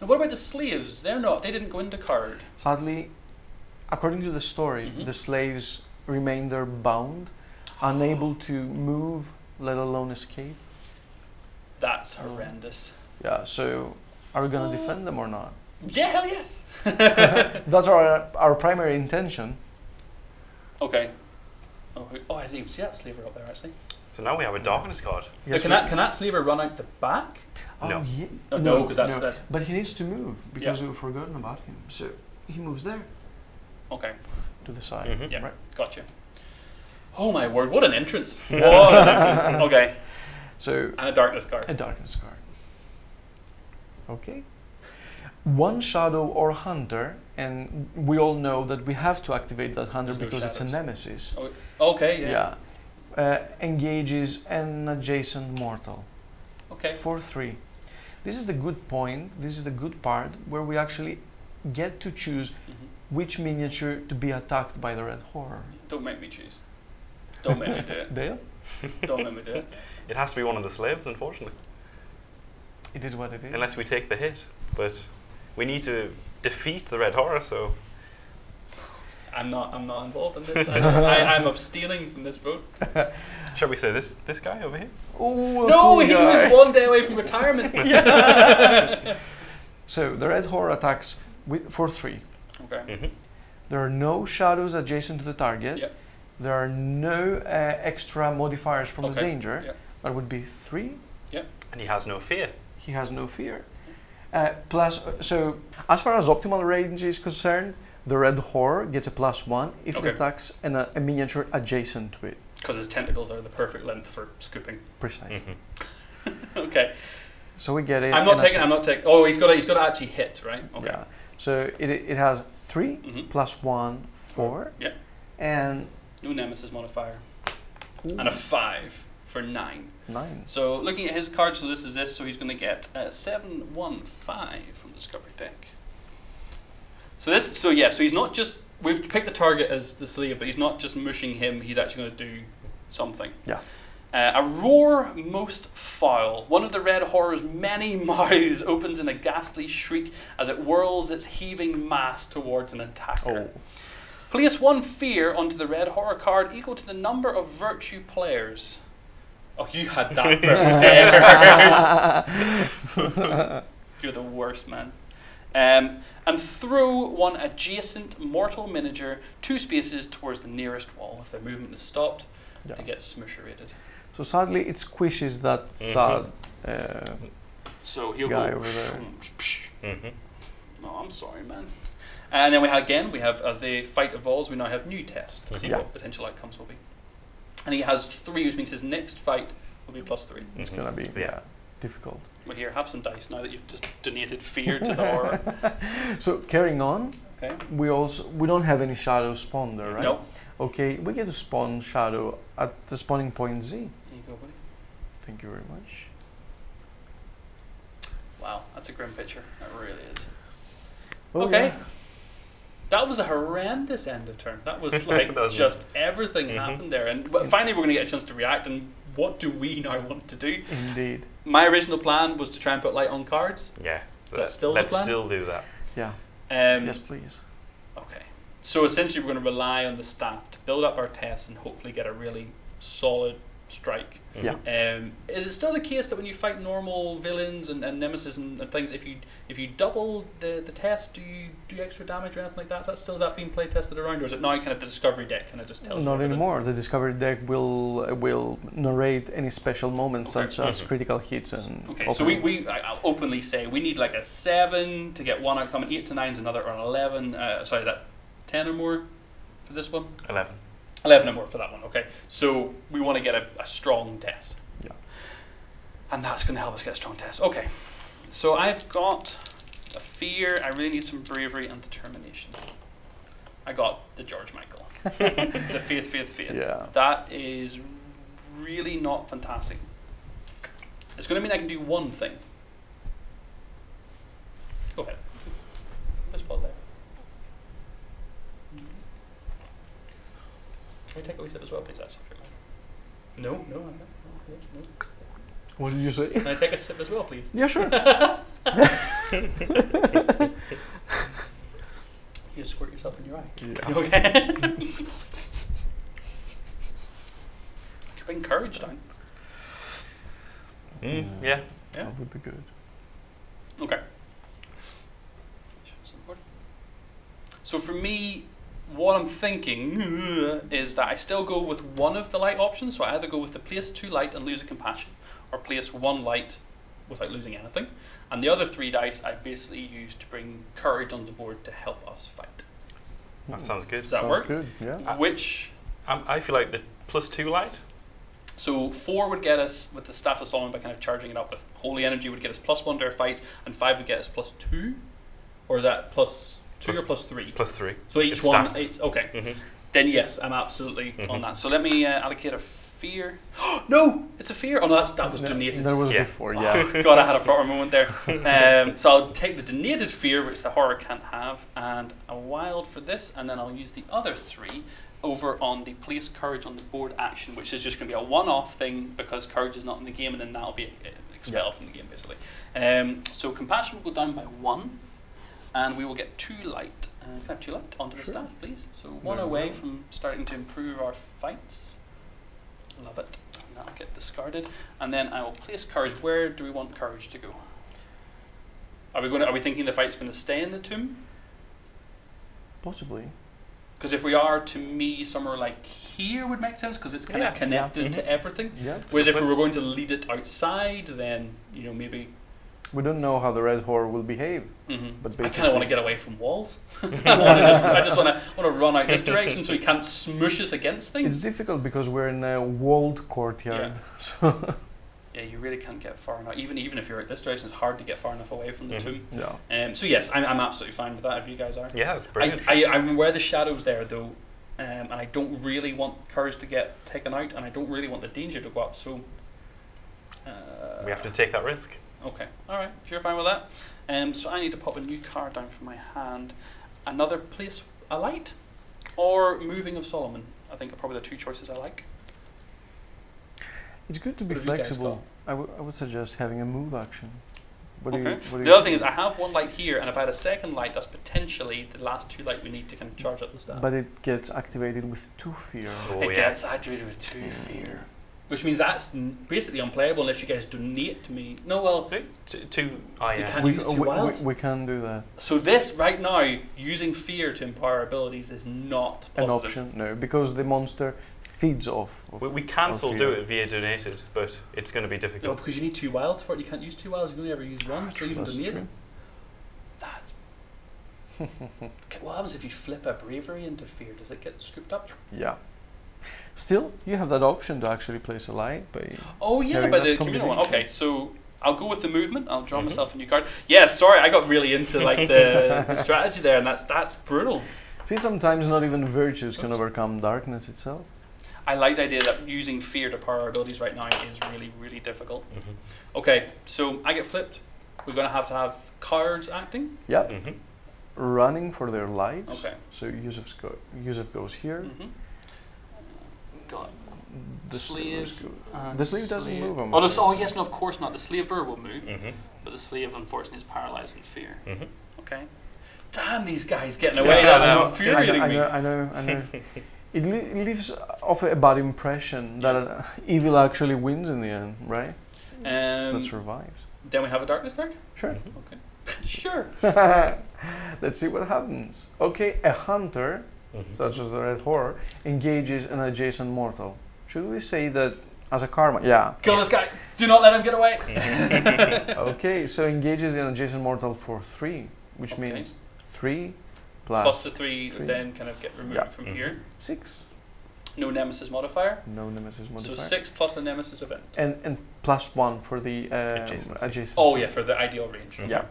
Now, what about the slaves? They're not. They didn't go into card. Sadly, according to the story, Mhm. the slaves remain there bound, unable to move, let alone escape. That's horrendous. Yeah. So, are we gonna defend them or not? Yeah, hell yes. That's our our primary intention. Okay. Oh, oh, I didn't even see that sliver up there actually. So now we have a darkness card. Now, Yes, can that can that slaver run out the back? Oh, No. yeah. Oh, no, 'cause that's- that's- But he needs to move because Yeah. we've forgotten about him. So he moves there Okay, to the side. Mhm. yeah, Right. gotcha. Oh my word! What an entrance! What an entrance! Okay, So and a darkness card. a darkness card. Okay. One shadow or hunter, and we all know that we have to activate that hunter There's no because it's a nemesis. Oh, okay, yeah. Uh, engages an adjacent mortal. Okay. For three. This is the good point. This is the good part where we actually get to choose Mhm. which miniature to be attacked by the red horror. Don't make me choose. Don't make me do it. Dale? Don't make me do it. It has to be one of the slaves, unfortunately, It is what it is. unless we take the hit. But we need to defeat the red horror, so I'm not. I'm not involved in this. I, I, I'm abstaining from this vote. shall we say this this guy over here? Oh, No, poor he guy. was one day away from retirement. So the red horror attacks with, for three. Okay. Mm-hmm. There are no shadows adjacent to the target. Yep. There are no uh, extra modifiers from the danger. yep. That would be three. And he has no fear. He has no fear. Uh, plus, so as far as optimal range is concerned, the red horror gets a plus one if Okay. it attacks an, uh, a miniature adjacent to it. Because his tentacles are the perfect length for scooping. Precisely. Mhm. okay. So we get it. I'm not taking. attack. I'm not taking. Oh, he's got. To, he's got to actually hit, right? Okay. Yeah. So it, it has 3 Mhm. plus one, four. Yeah. And new nemesis modifier. And a five for nine. Nine. So looking at his card, so this is this. So he's going to get uh, seven, one, five from the discovery deck. So this. So yeah. So he's not just. We've picked the target as the slave, but he's not just mushing him. He's actually going to do something. Yeah. Uh, a roar most foul. One of the red horror's many mouths opens in a ghastly shriek as it whirls its heaving mass towards an attacker. Oh. Place one fear onto the red horror card equal to the number of virtue players. Oh, you had that prepared. You're the worst, man. Um, and throw one adjacent mortal miniature two spaces towards the nearest wall. If their movement is stopped, Yeah. they get smusherated. So sadly, it squishes that Mhm. sad. Uh, So he'll Guy go. over there. hmm No, I'm sorry, man. And then we have again, we have as the fight evolves, we now have new tests to see Yeah. what potential outcomes will be. And he has three, which means his next fight will be plus three. It's Mhm. gonna be Yeah. yeah. difficult. Well, here, have some dice now that you've just donated fear to the horror. So carrying on, Okay. we also we don't have any shadow spawn there, right? No. Okay, we get to spawn shadow at the spawning point Z. There you go, buddy. Thank you very much. Wow, that's a grim picture. That really is. Oh, okay. yeah. That was a horrendous end of turn. That was like That was- just everything Mhm. happened there. And but finally, we're going to get a chance to react. And what do we now want to do? Indeed. My original plan was to try and put light on cards. Yeah. that still the Let's plan? still do that. Yeah. Um, yes, please. Okay. So essentially, we're going to rely on the staff to build up our tests and hopefully get a really solid strike. Yeah. Um, is it still the case that when you fight normal villains and, and nemesis and, and things, if you if you double the, the test, do you do extra damage or anything like that? Is that still is that being play tested around, or is it now kind of the discovery deck kind of just tells you Not everything? anymore. The discovery deck will uh, will narrate any special moments Okay. such as Mhm. critical hits and. Okay, so we, we I- I'll openly say we need like a seven to get one outcome, an eight to nine is another, or an eleven. Uh, sorry, is that ten or more for this one. 11. 11 or more for that one, okay. So we want to get a, a strong test. Yeah. And that's going to help us get a strong test. Okay. So I've got a fear. I really need some bravery and determination. I got the George Michael. the faith, faith, faith. Yeah. That is really not fantastic. It's going to mean I can do one thing. Go ahead. Just pause there. Can I take a wee sip as well, please? Actually, no, no, I'm not. No, no. What did you say? Can I take a sip as well, please? yeah, sure. You just squirt yourself in your eye. yeah. You okay? Keeping courage down. Mm, yeah. Yeah. That would be good. Okay. So for me, what I'm thinking is that I still go with one of the light options. So I either go with the place two light and lose a compassion, or place one light without losing anything. And the other three dice I basically use to bring courage on the board to help us fight. That sounds good. Does that Sounds work? good. Yeah. Uh, Which Um, I feel like the plus two light. So four would get us with the staff of Solomon by kind of charging it up with holy energy would get us plus one to our fight, and five would get us plus two, or is that plus two Plus- or plus three? Plus three. So each it one, stacks. each, okay. hmm Then yes, I'm absolutely on Mhm. that. So let me uh, allocate a fear. no, it's a fear. Oh no, that's, that was No, donated. That was Yeah. before. Yeah. God, I had a proper moment there. Um, so I'll take the donated fear, which the horror can't have, and a wild for this, and then I'll use the other three over on the place courage on the board action, which is just going to be a one-off thing because courage is not in the game, and then that'll be uh, expelled from the game basically. Um, so compassion will go down by one, and we will get two light. Uh, can I have two light onto the staff, please? So one Very away well. from starting to improve our fights. Love it. And that'll get discarded. And then I will place courage. Where do we want courage to go? Are we going? To, are we thinking the fight's going to stay in the tomb? Possibly. Because if we are, to me, somewhere like here would make sense because it's kind Yeah. of connected Yeah. to everything. Yeah. Whereas if we were going to lead it outside, then you know maybe. We don't know how the red horror will behave, mhm. but I basically. kind of want to get away from walls. I, just, want to want to run out this direction so he can't smush us against things. It's difficult because we're in a walled courtyard. So yeah, you really can't get far enough. Even even if you're at this direction, it's hard to get far enough away from the Mhm. tomb. yeah. Um, so yes, I'm, I'm absolutely fine with that. If you guys are. Yeah, it's I, brilliant. I, I'm aware the shadows there though, um, and I don't really want courage to get taken out, and I don't really want the danger to go up. So uh, we have to take that risk. Okay, all right. If you're fine with that, um, so I need to pop a new card down from my hand. Another place a light, or moving of Solomon. I think are probably the two choices I like. It's good to be What have you guys flexible. I would- I would suggest having a move action. What do okay. you, what do the you other thing think? is I have one light here, and if I had a second light, that's potentially the last two light we need to kind of charge up the staff. But it gets activated with two fear. Oh, it yeah. gets activated with two Mm. fear. Which means that's basically unplayable unless you guys donate to me. No, well, Hey, Two, two oh, You yeah. can't- We, use two we, we, we can do that. so this right now, using fear to empower abilities is not An option? No, because the monster feeds off. of- We, we can still do it via donated, but it's going to be difficult. No, difficult. because you need two wilds for it. You can't use two wilds. You can only ever use one. So even That's donate. true. That's. Okay, what happens if you flip a bravery into fear? Does it get scooped up? Yeah. Still, you have that option to actually place a light by Oh yeah, by the communal one. Okay, so I'll go with the movement. I'll draw Mhm. myself a new card. Yeah, sorry, I got really into like the, the strategy there, and that's that's brutal. See, sometimes not even virtues can overcome darkness itself. I like the idea that using fear to power our abilities right now is really really difficult. Mhm. Okay, so I get flipped. We're gonna have to have cards acting. Yeah, Mhm. running for their lives. Okay. So Yusuf, go- Yusuf goes here. Got The Slave slavers The slave doesn't move on Oh, the, oh yes, no, of course not. The slaver will move, Mhm. but the slave unfortunately is paralyzed in fear. Mhm. Okay. Damn, these guys getting away. That's I know. I know, infuriating I me. know, I know, I know. it le- leaves off a bad impression that uh, evil actually wins in the end, right? Um, that survives. then we have a darkness card. Sure. Okay. sure. Let's see what happens. Okay, a hunter, Mhm. such as the red horror, engages an adjacent mortal. Should we say that as a karma? Yeah. Kill this guy. Do not let him get away. okay, so engages an adjacent mortal for three, which Okay. means three plus, Plus the three, three. then kind of get removed Yeah. from Mhm. here. six. No nemesis modifier. No nemesis modifier. So six plus the nemesis event. And and plus one for the um, Adjacency. adjacency. Oh yeah, for the ideal range. Mhm. Yeah.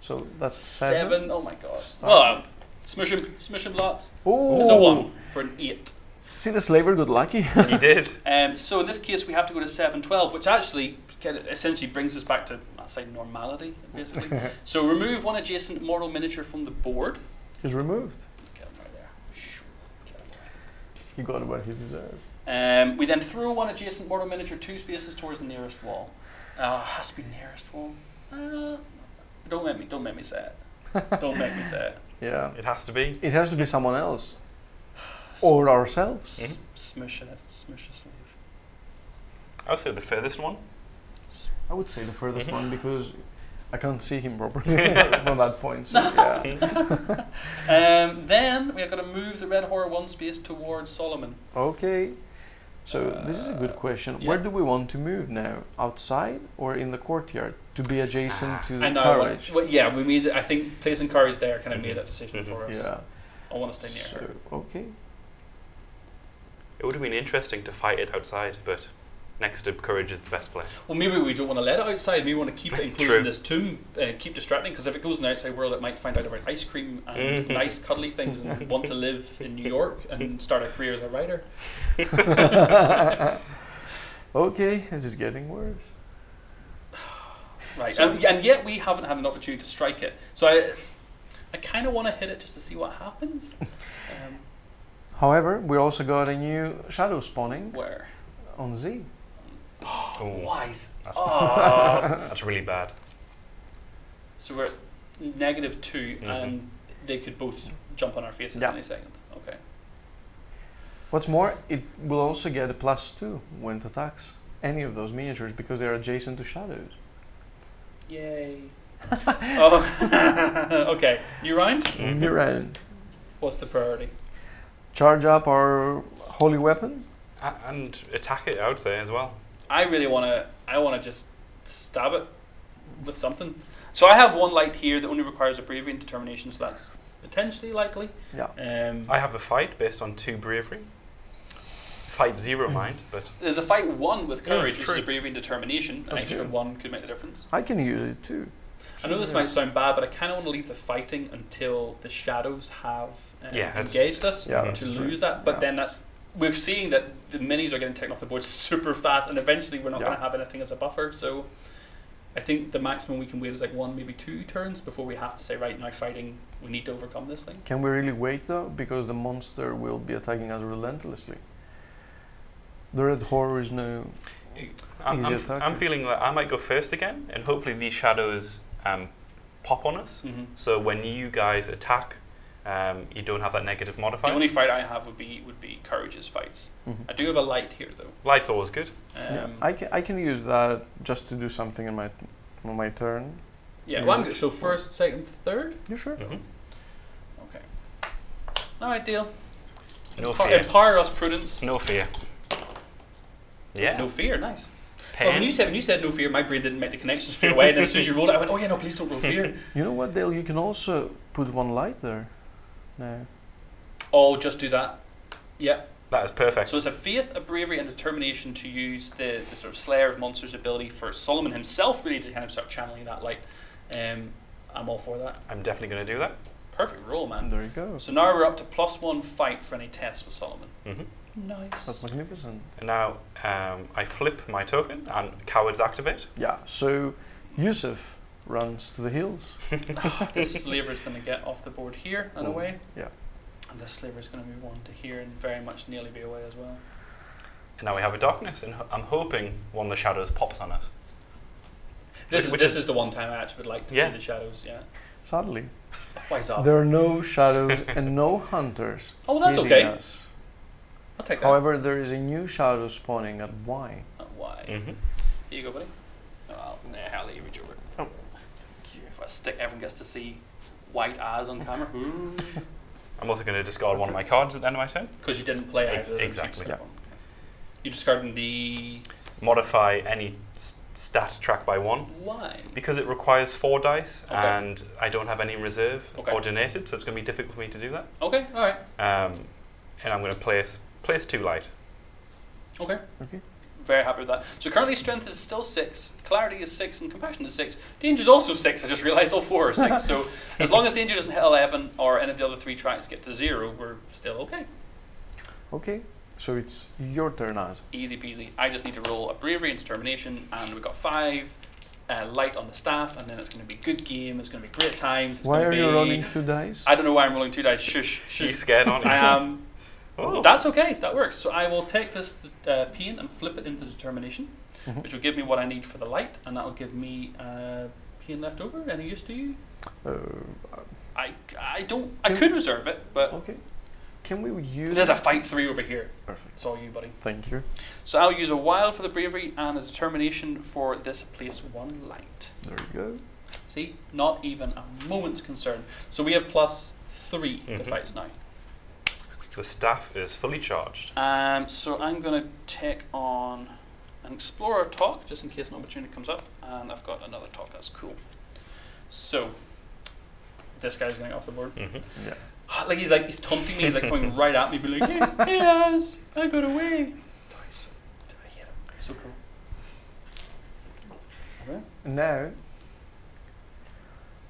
So that's seven. Seven. Oh my god. Start. Well, um, smush him, smush him lots. Ooh. It's a one for an eight. See, the slaver got lucky. He did. Um, so in this case, we have to go to seven twelve, which actually essentially brings us back to I'll say normality, basically. so remove one adjacent mortal miniature from the board. He's removed. Get him right there. Get him away. He got what he deserved. Um, we then throw one adjacent mortal miniature two spaces towards the nearest wall. Uh, has to be nearest wall. Uh, don't make me. Don't make me say it. Don't make me say it. Yeah. It has to be. It has to be someone else. Or ourselves. Mhm. Smushing it. Smush the sleeve. I'll say the furthest one. I would say the furthest Mhm. one because I can't see him properly from that point. So yeah. Um, then we are going to move the red horror one space towards Solomon. Okay. So this is a good Uh, question. yeah. Where do we want to move now? Outside or in the courtyard to be adjacent to the I know. Courage? well, yeah, we made. I think placing cars there kind of Mhm. made that decision Mhm. for us. Yeah. I want to stay near her. Okay. It would have been interesting to fight it outside, but next to courage is the best play. Well, maybe we don't want to let it outside. Maybe we want to keep it enclosed in this tomb, uh, keep distracting. Because if it goes in the outside world, it might find out about ice cream and Mhm. nice cuddly things, and want to live in New York and start a career as a writer. okay, this is getting worse. Right, So- and, and yet we haven't had an opportunity to strike it. So I, I kind of want to hit it just to see what happens. Um, However, we also got a new shadow spawning where? on Z. Oh, Wise. That's- Oh. that's really bad. so we're at negative 2 Mhm. and they could both jump on our faces Yeah. any second. Okay. What's more, it will also get a plus two when it attacks any of those miniatures because they are adjacent to shadows. Yay. oh. okay. New round. Mhm. New round. What's the priority? Charge up our holy weapon. A- and attack it, I would say, as well. I really want to. I want to just stab it with something. So I have one light here that only requires a bravery and determination, so that's potentially likely. Yeah. Um, I have a fight based on two bravery. Fight zero, mind, but there's a fight one with courage, which is a bravery and determination. An That's extra good. one could make the difference. I can use it too. I know this Yeah. might sound bad, but I kind of want to leave the fighting until the shadows have uh, Yeah, engaged us Yeah, to that's true. lose that. But Yeah. then that's we're seeing that the minis are getting taken off the board super fast, and eventually we're not Yeah. going to have anything as a buffer. So I think the maximum we can wait is like one, maybe two turns before we have to say, right now, fighting, we need to overcome this thing. Can we really wait though? Because the monster will be attacking us relentlessly. The red horror is no. I'm, Easy I'm. I'm feeling that I might go first again, and hopefully these shadows um, pop on us. Mm-hmm. So when you guys attack, um, you don't have that negative modifier. The only fight I have would be would be courage's fights. Mhm. I do have a light here though. Light's always good. Um, yeah, I can I can use that just to do something in my on my turn. yeah, well, I'm good. So first, second, third. You sure? hmm Okay. All right, deal. No Empower- fear. Empower us, prudence. No fear. Yeah. No fear, nice. Pain. Well, when you said when you said no fear, my brain didn't make the connection straight away. And as soon as you rolled it, I went, oh yeah, no, please don't roll fear. You know what, Dale? You can also put one light there. No. oh, just do that. Yeah. that is perfect. So it's a faith, a bravery, and determination to use the, the sort of Slayer of Monsters ability for Solomon himself, really, to kind of start channeling that light. Um, I'm all for that. I'm definitely going to do that. Perfect roll, man. There you go. So now we're up to plus one fight for any tests with Solomon. Mm -hmm. Nice. That's magnificent. And now um, I flip my token and cowards activate. Yeah. So Yusuf runs to the hills. this slaver is going to get off the board here and Ooh, away. yeah. And this slaver is going to move on to here and very much nearly be away as well. And now we have a darkness, and ho- I'm hoping one of the shadows pops on us. This, Which- is, which this is- is the one time I actually would like to Yeah. see the shadows, yeah. Sadly, Why is that? there are no shadows and no hunters. Oh, well, that's okay. us. I'll take that. However, there is a new shadow spawning at Y. Uh, why? hmm Here you go, buddy. Oh, I'll, nah, I'll let you reach over. Oh. Thank you. If I stick, everyone gets to see white eyes on camera. I'm also going to discard one of my cards at the end of my turn. Because you didn't play Ex- either. exactly. you Yeah. You're discarding the Modify any s- stat track by one. why? Because it requires four dice, Okay. and I don't have any reserve Okay. or donated, so it's going to be difficult for me to do that. Okay, all right. Um, and I'm going to place place two light. Okay. Okay. Very happy with that. So currently strength is still six, clarity is six, and compassion is six. Danger is also six. I just realised all four are six. so as long as danger doesn't hit eleven or any of the other three tracks get to zero, we're still okay. Okay. So it's your turn now. Easy peasy. I just need to roll a bravery and determination, and we've got five. Uh, light on the staff, and then it's going to be good game. It's going to be great times. It's Why gonna are you be- rolling two dice? I don't know why I'm rolling two dice. Shush, He's shush. scared on I am. Oh. That's okay. That works. So I will take this uh, pain and flip it into determination, Mhm. which will give me what I need for the light, and that will give me uh, pain left over. Any use to you? Uh, I, I don't. I Can- could reserve it, but okay. Can we use? there's a fight three over here. Perfect. It's all you, buddy. Thank you. So I'll use a wild for the bravery and a determination for this place one light. There you go. See, not even a moment's concern. So we have plus 3 to Mhm. fights now. The staff is fully charged. Um, so I'm going to take on an exploration token just in case an opportunity comes up, and I've got another talk. That's cool. So this guy's going off the board. hmm Yeah. Like he's like he's taunting me. He's like coming right at me, be like, "Hey, hey, Az, I got away." I hate him. So cool. Okay. Now,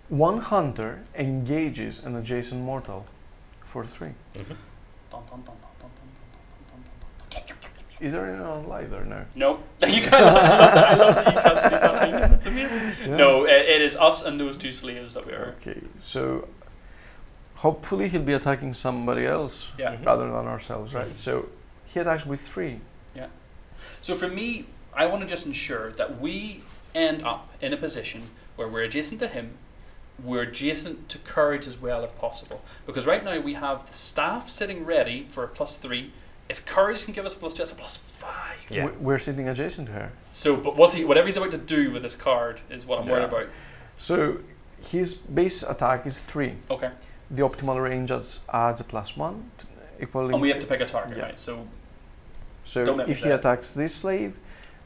one hunter engages an adjacent mortal for three. hmm is there anyone alive there now? No. you can't. I love that you can't see Yeah. No, it, it is us and those two slaves that we are. Okay, so hopefully he'll be attacking somebody else yeah. Mm-hmm. rather than ourselves, right? Mm-hmm. So he attacks with three. Yeah. So for me, I want to just ensure that we end up in a position where we're adjacent to him we're adjacent to courage as well if possible. Because right now we have the staff sitting ready for a plus three. If courage can give us a plus two, that's a plus five. Yeah. We're sitting adjacent to her. So, but what's he? Whatever he's about to do with this card is what I'm worried Yeah. about. So his base attack is three. Okay, The optimal range adds, adds a plus one, t- equaling. and we have to pick a target, Yeah. right? So, so don't let me if he attacks this slave,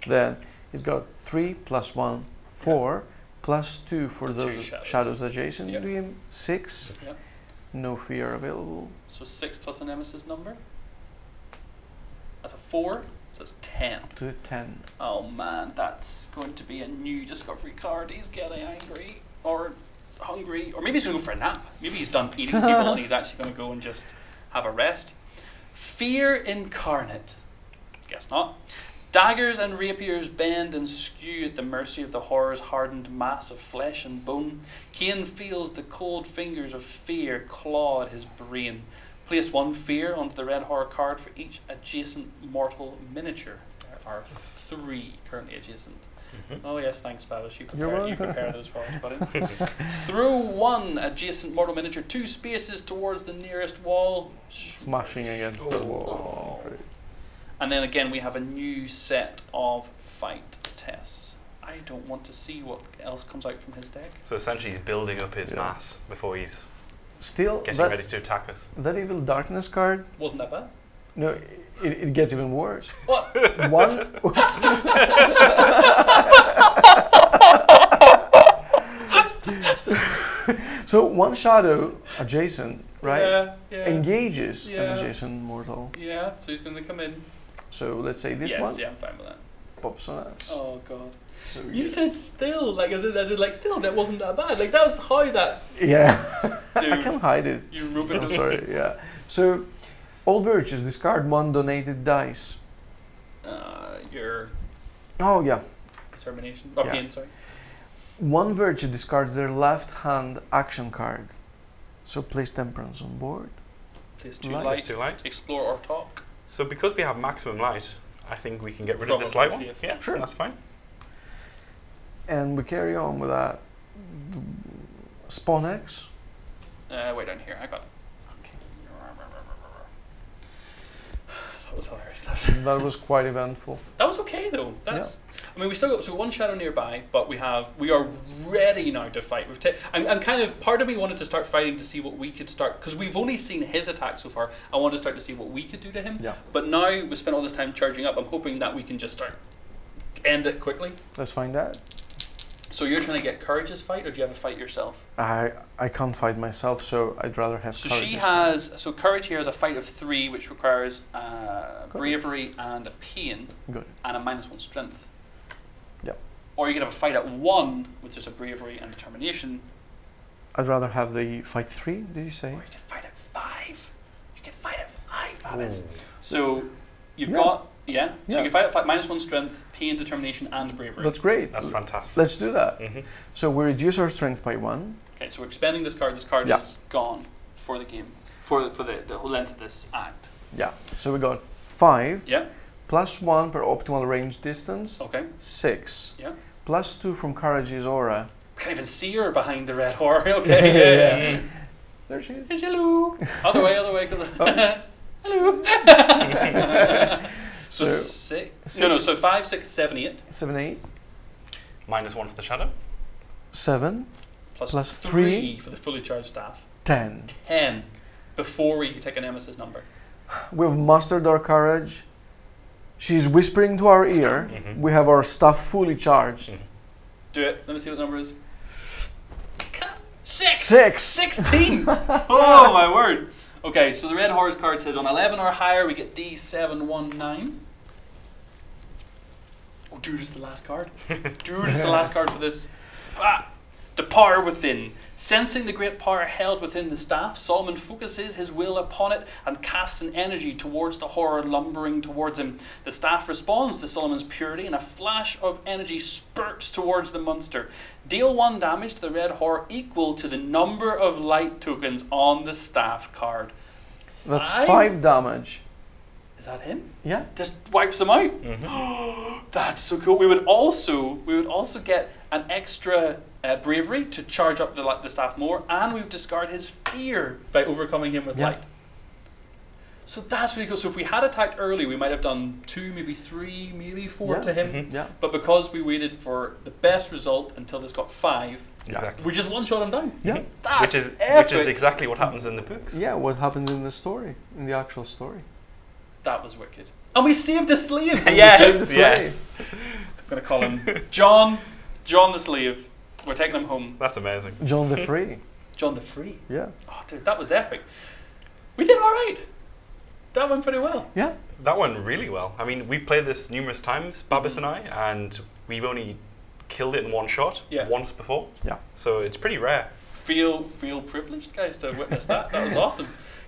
then he's got three plus one, four, plus two for those shadows. shadows, adjacent Yeah. to him, six. Yeah. No fear available. so six plus a nemesis number. That's a four. So it's ten. Up to ten. Oh man, that's going to be a new discovery card. He's getting angry or hungry, or maybe he's going to go for a nap. Maybe he's done eating people and he's actually going to go and just have a rest. Fear incarnate. Guess not. Daggers and rapiers bend and skew at the mercy of the horror's hardened mass of flesh and bone. Kane feels the cold fingers of fear claw at his brain. Place one fear onto the red horror card for each adjacent mortal miniature. There are three currently adjacent. Mhm. Oh yes, thanks, Babis. You You're prepare, you prepare those for us, buddy. Throw one adjacent mortal miniature two spaces towards the nearest wall. Smashing against the wall. And then again, we have a new set of fight tests. I don't want to see what else comes out from his deck. So essentially, he's building up his Yeah. mass before he's Still, getting that, ready to attack us. that evil darkness card Wasn't that bad? No, it, it gets even worse. What? One. so one shadow adjacent, right, Yeah, yeah. engages Yeah. an adjacent mortal. Yeah, so he's going to come in. So let's say this yes, one yeah, I'm fine with that. pops on us. Oh god. So You get- said still, like as in, as in like still, that wasn't that bad. Like that was how that yeah, I dude. can hide it. you ruined I'm sorry. Yeah. So all virtues discard one donated dice. Uh, your Oh yeah. determination. Or Yeah. pain, sorry. One virtue discards their left hand action card. So place temperance on board. Place too Light. light. It's too light. Explore or talk. So because we have maximum light, I think we can get rid of this light one. safe. Yeah, Sure. that's fine. And we carry on with that. Spawn X. Uh, way down here. I got it. Okay. That was hilarious. That was, That was quite eventful. that was okay though. That's. I mean, we still got so one shadow nearby, but we have we are ready now to fight. We've I'm, I'm kind of part of me wanted to start fighting to see what we could start because we've only seen his attack so far. I wanted to start to see what we could do to him. Yeah. But now we spent all this time charging up. I'm hoping that we can just start end it quickly. Let's find out. So you're trying to get Courage's fight, or do you have a fight yourself? I I can't fight myself, so I'd rather have So she has so Courage here is a fight of three, which requires uh, bravery and a pain Good. and a minus one strength. Yep. Or you could have a fight at one, which is a bravery and determination, I'd rather have the fight three. Did you say? or you could fight at five. You can fight at five, Babis. Ooh. So you've Yeah. got yeah. So Yeah. you can fight at five, minus one strength, pain, determination, and bravery. That's great. That's fantastic. Let's do that. hmm So we reduce our strength by one. Okay, so we're expending this card. This card Yeah. is gone for the game, for for the, the whole length of this act. Yeah. So we got five Yeah. Plus one per optimal range distance. Okay. Six. Yeah. Plus two from Courage's aura. Can't even see her behind the red horror. Okay. yeah, yeah. There she is. Hello. Other way, other way. Oh. Hello. so, So six. No, no. So five, six, seven, eight. seven, eight, Minus one for the shadow. seven, Plus, Plus three, three. for the fully charged staff. ten. Ten. Before we take a nemesis number. We've mastered our courage. She's whispering to our ear. Mhm. We have our stuff fully charged. Mhm. Do it. Let me see what the number is. Six. Six. 16! oh my word! Okay, so the red horror card says on 11 or higher we get D719. Oh, dude, it's the last card. Dude, it's the last card for this. Ah, the power within. Sensing the great power held within the staff, Solomon focuses his will upon it and casts an energy towards the horror lumbering towards him. The staff responds to Solomon's purity, and a flash of energy spurts towards the monster. Deal one damage to the red horror equal to the number of light tokens on the staff card. That's Five? five damage. Is that him? Yeah. Just wipes them out. hmm That's so cool. We would also we would also get an extra uh, bravery to charge up the the staff more, and we would discard his fear by overcoming him with Yeah. light. So that's really cool. So if we had attacked early, we might have done two, maybe three, maybe four Yeah. to him. Mhm. Yeah. But because we waited for the best result until this got five, Exactly. we just one shot him down. Yeah. That's which is epic. which is exactly what happens in the books. Yeah. What happens in the story? In the actual story. that was wicked. And we saved the slave. yes, saved the slave. yes. I'm gonna call him John. John the slave. We're taking him home. That's amazing. John the Free. John the free. Yeah. Oh, dude, that was epic. We did all right. That went pretty well. Yeah. That went really well. I mean, we've played this numerous times, Babis mm-hmm. and I, and we've only killed it in one shot Yeah. once before. Yeah. So it's pretty rare. Feel feel privileged, guys, to witness that. That was awesome.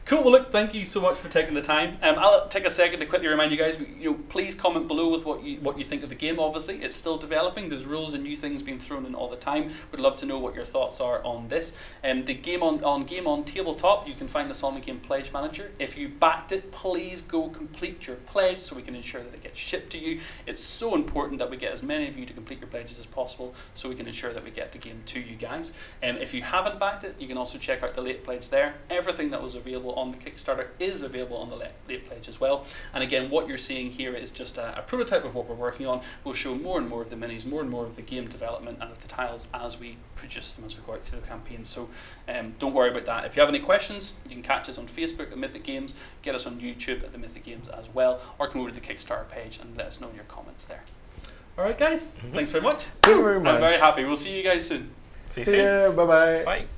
Cool. Well, look, thank you so much for taking the time. Um, I'll take a second to quickly remind you guys. You know, please comment below with what you what you think of the game. Obviously, it's still developing. There's rules and new things being thrown in all the time. We'd love to know what your thoughts are on this. Um, the game on on game on tabletop, you can find the Solomon Kane Pledge Manager. If you backed it, please go complete your pledge so we can ensure that it gets shipped to you. It's so important that we get as many of you to complete your pledges as possible, so we can ensure that we get the game to you guys. And if you haven't backed it, you can also check out the late pledge there. Everything that was available on the Kickstarter is available on the late, late pledge as well. And again, what you're seeing here is just a, a prototype of what we're working on. We'll show more and more of the minis, more and more of the game development and of the tiles as we produce them as we go out through the campaign. So um, don't worry about that. If you have any questions, you can catch us on Facebook at Mythic Games, get us on YouTube at the Mythic Games as well, or come over to the Kickstarter page and let us know in your comments there. All right, guys. Thanks very much. Thank you very much. I'm very happy. We'll see you guys soon. See you See soon. ya. Bye bye. Bye.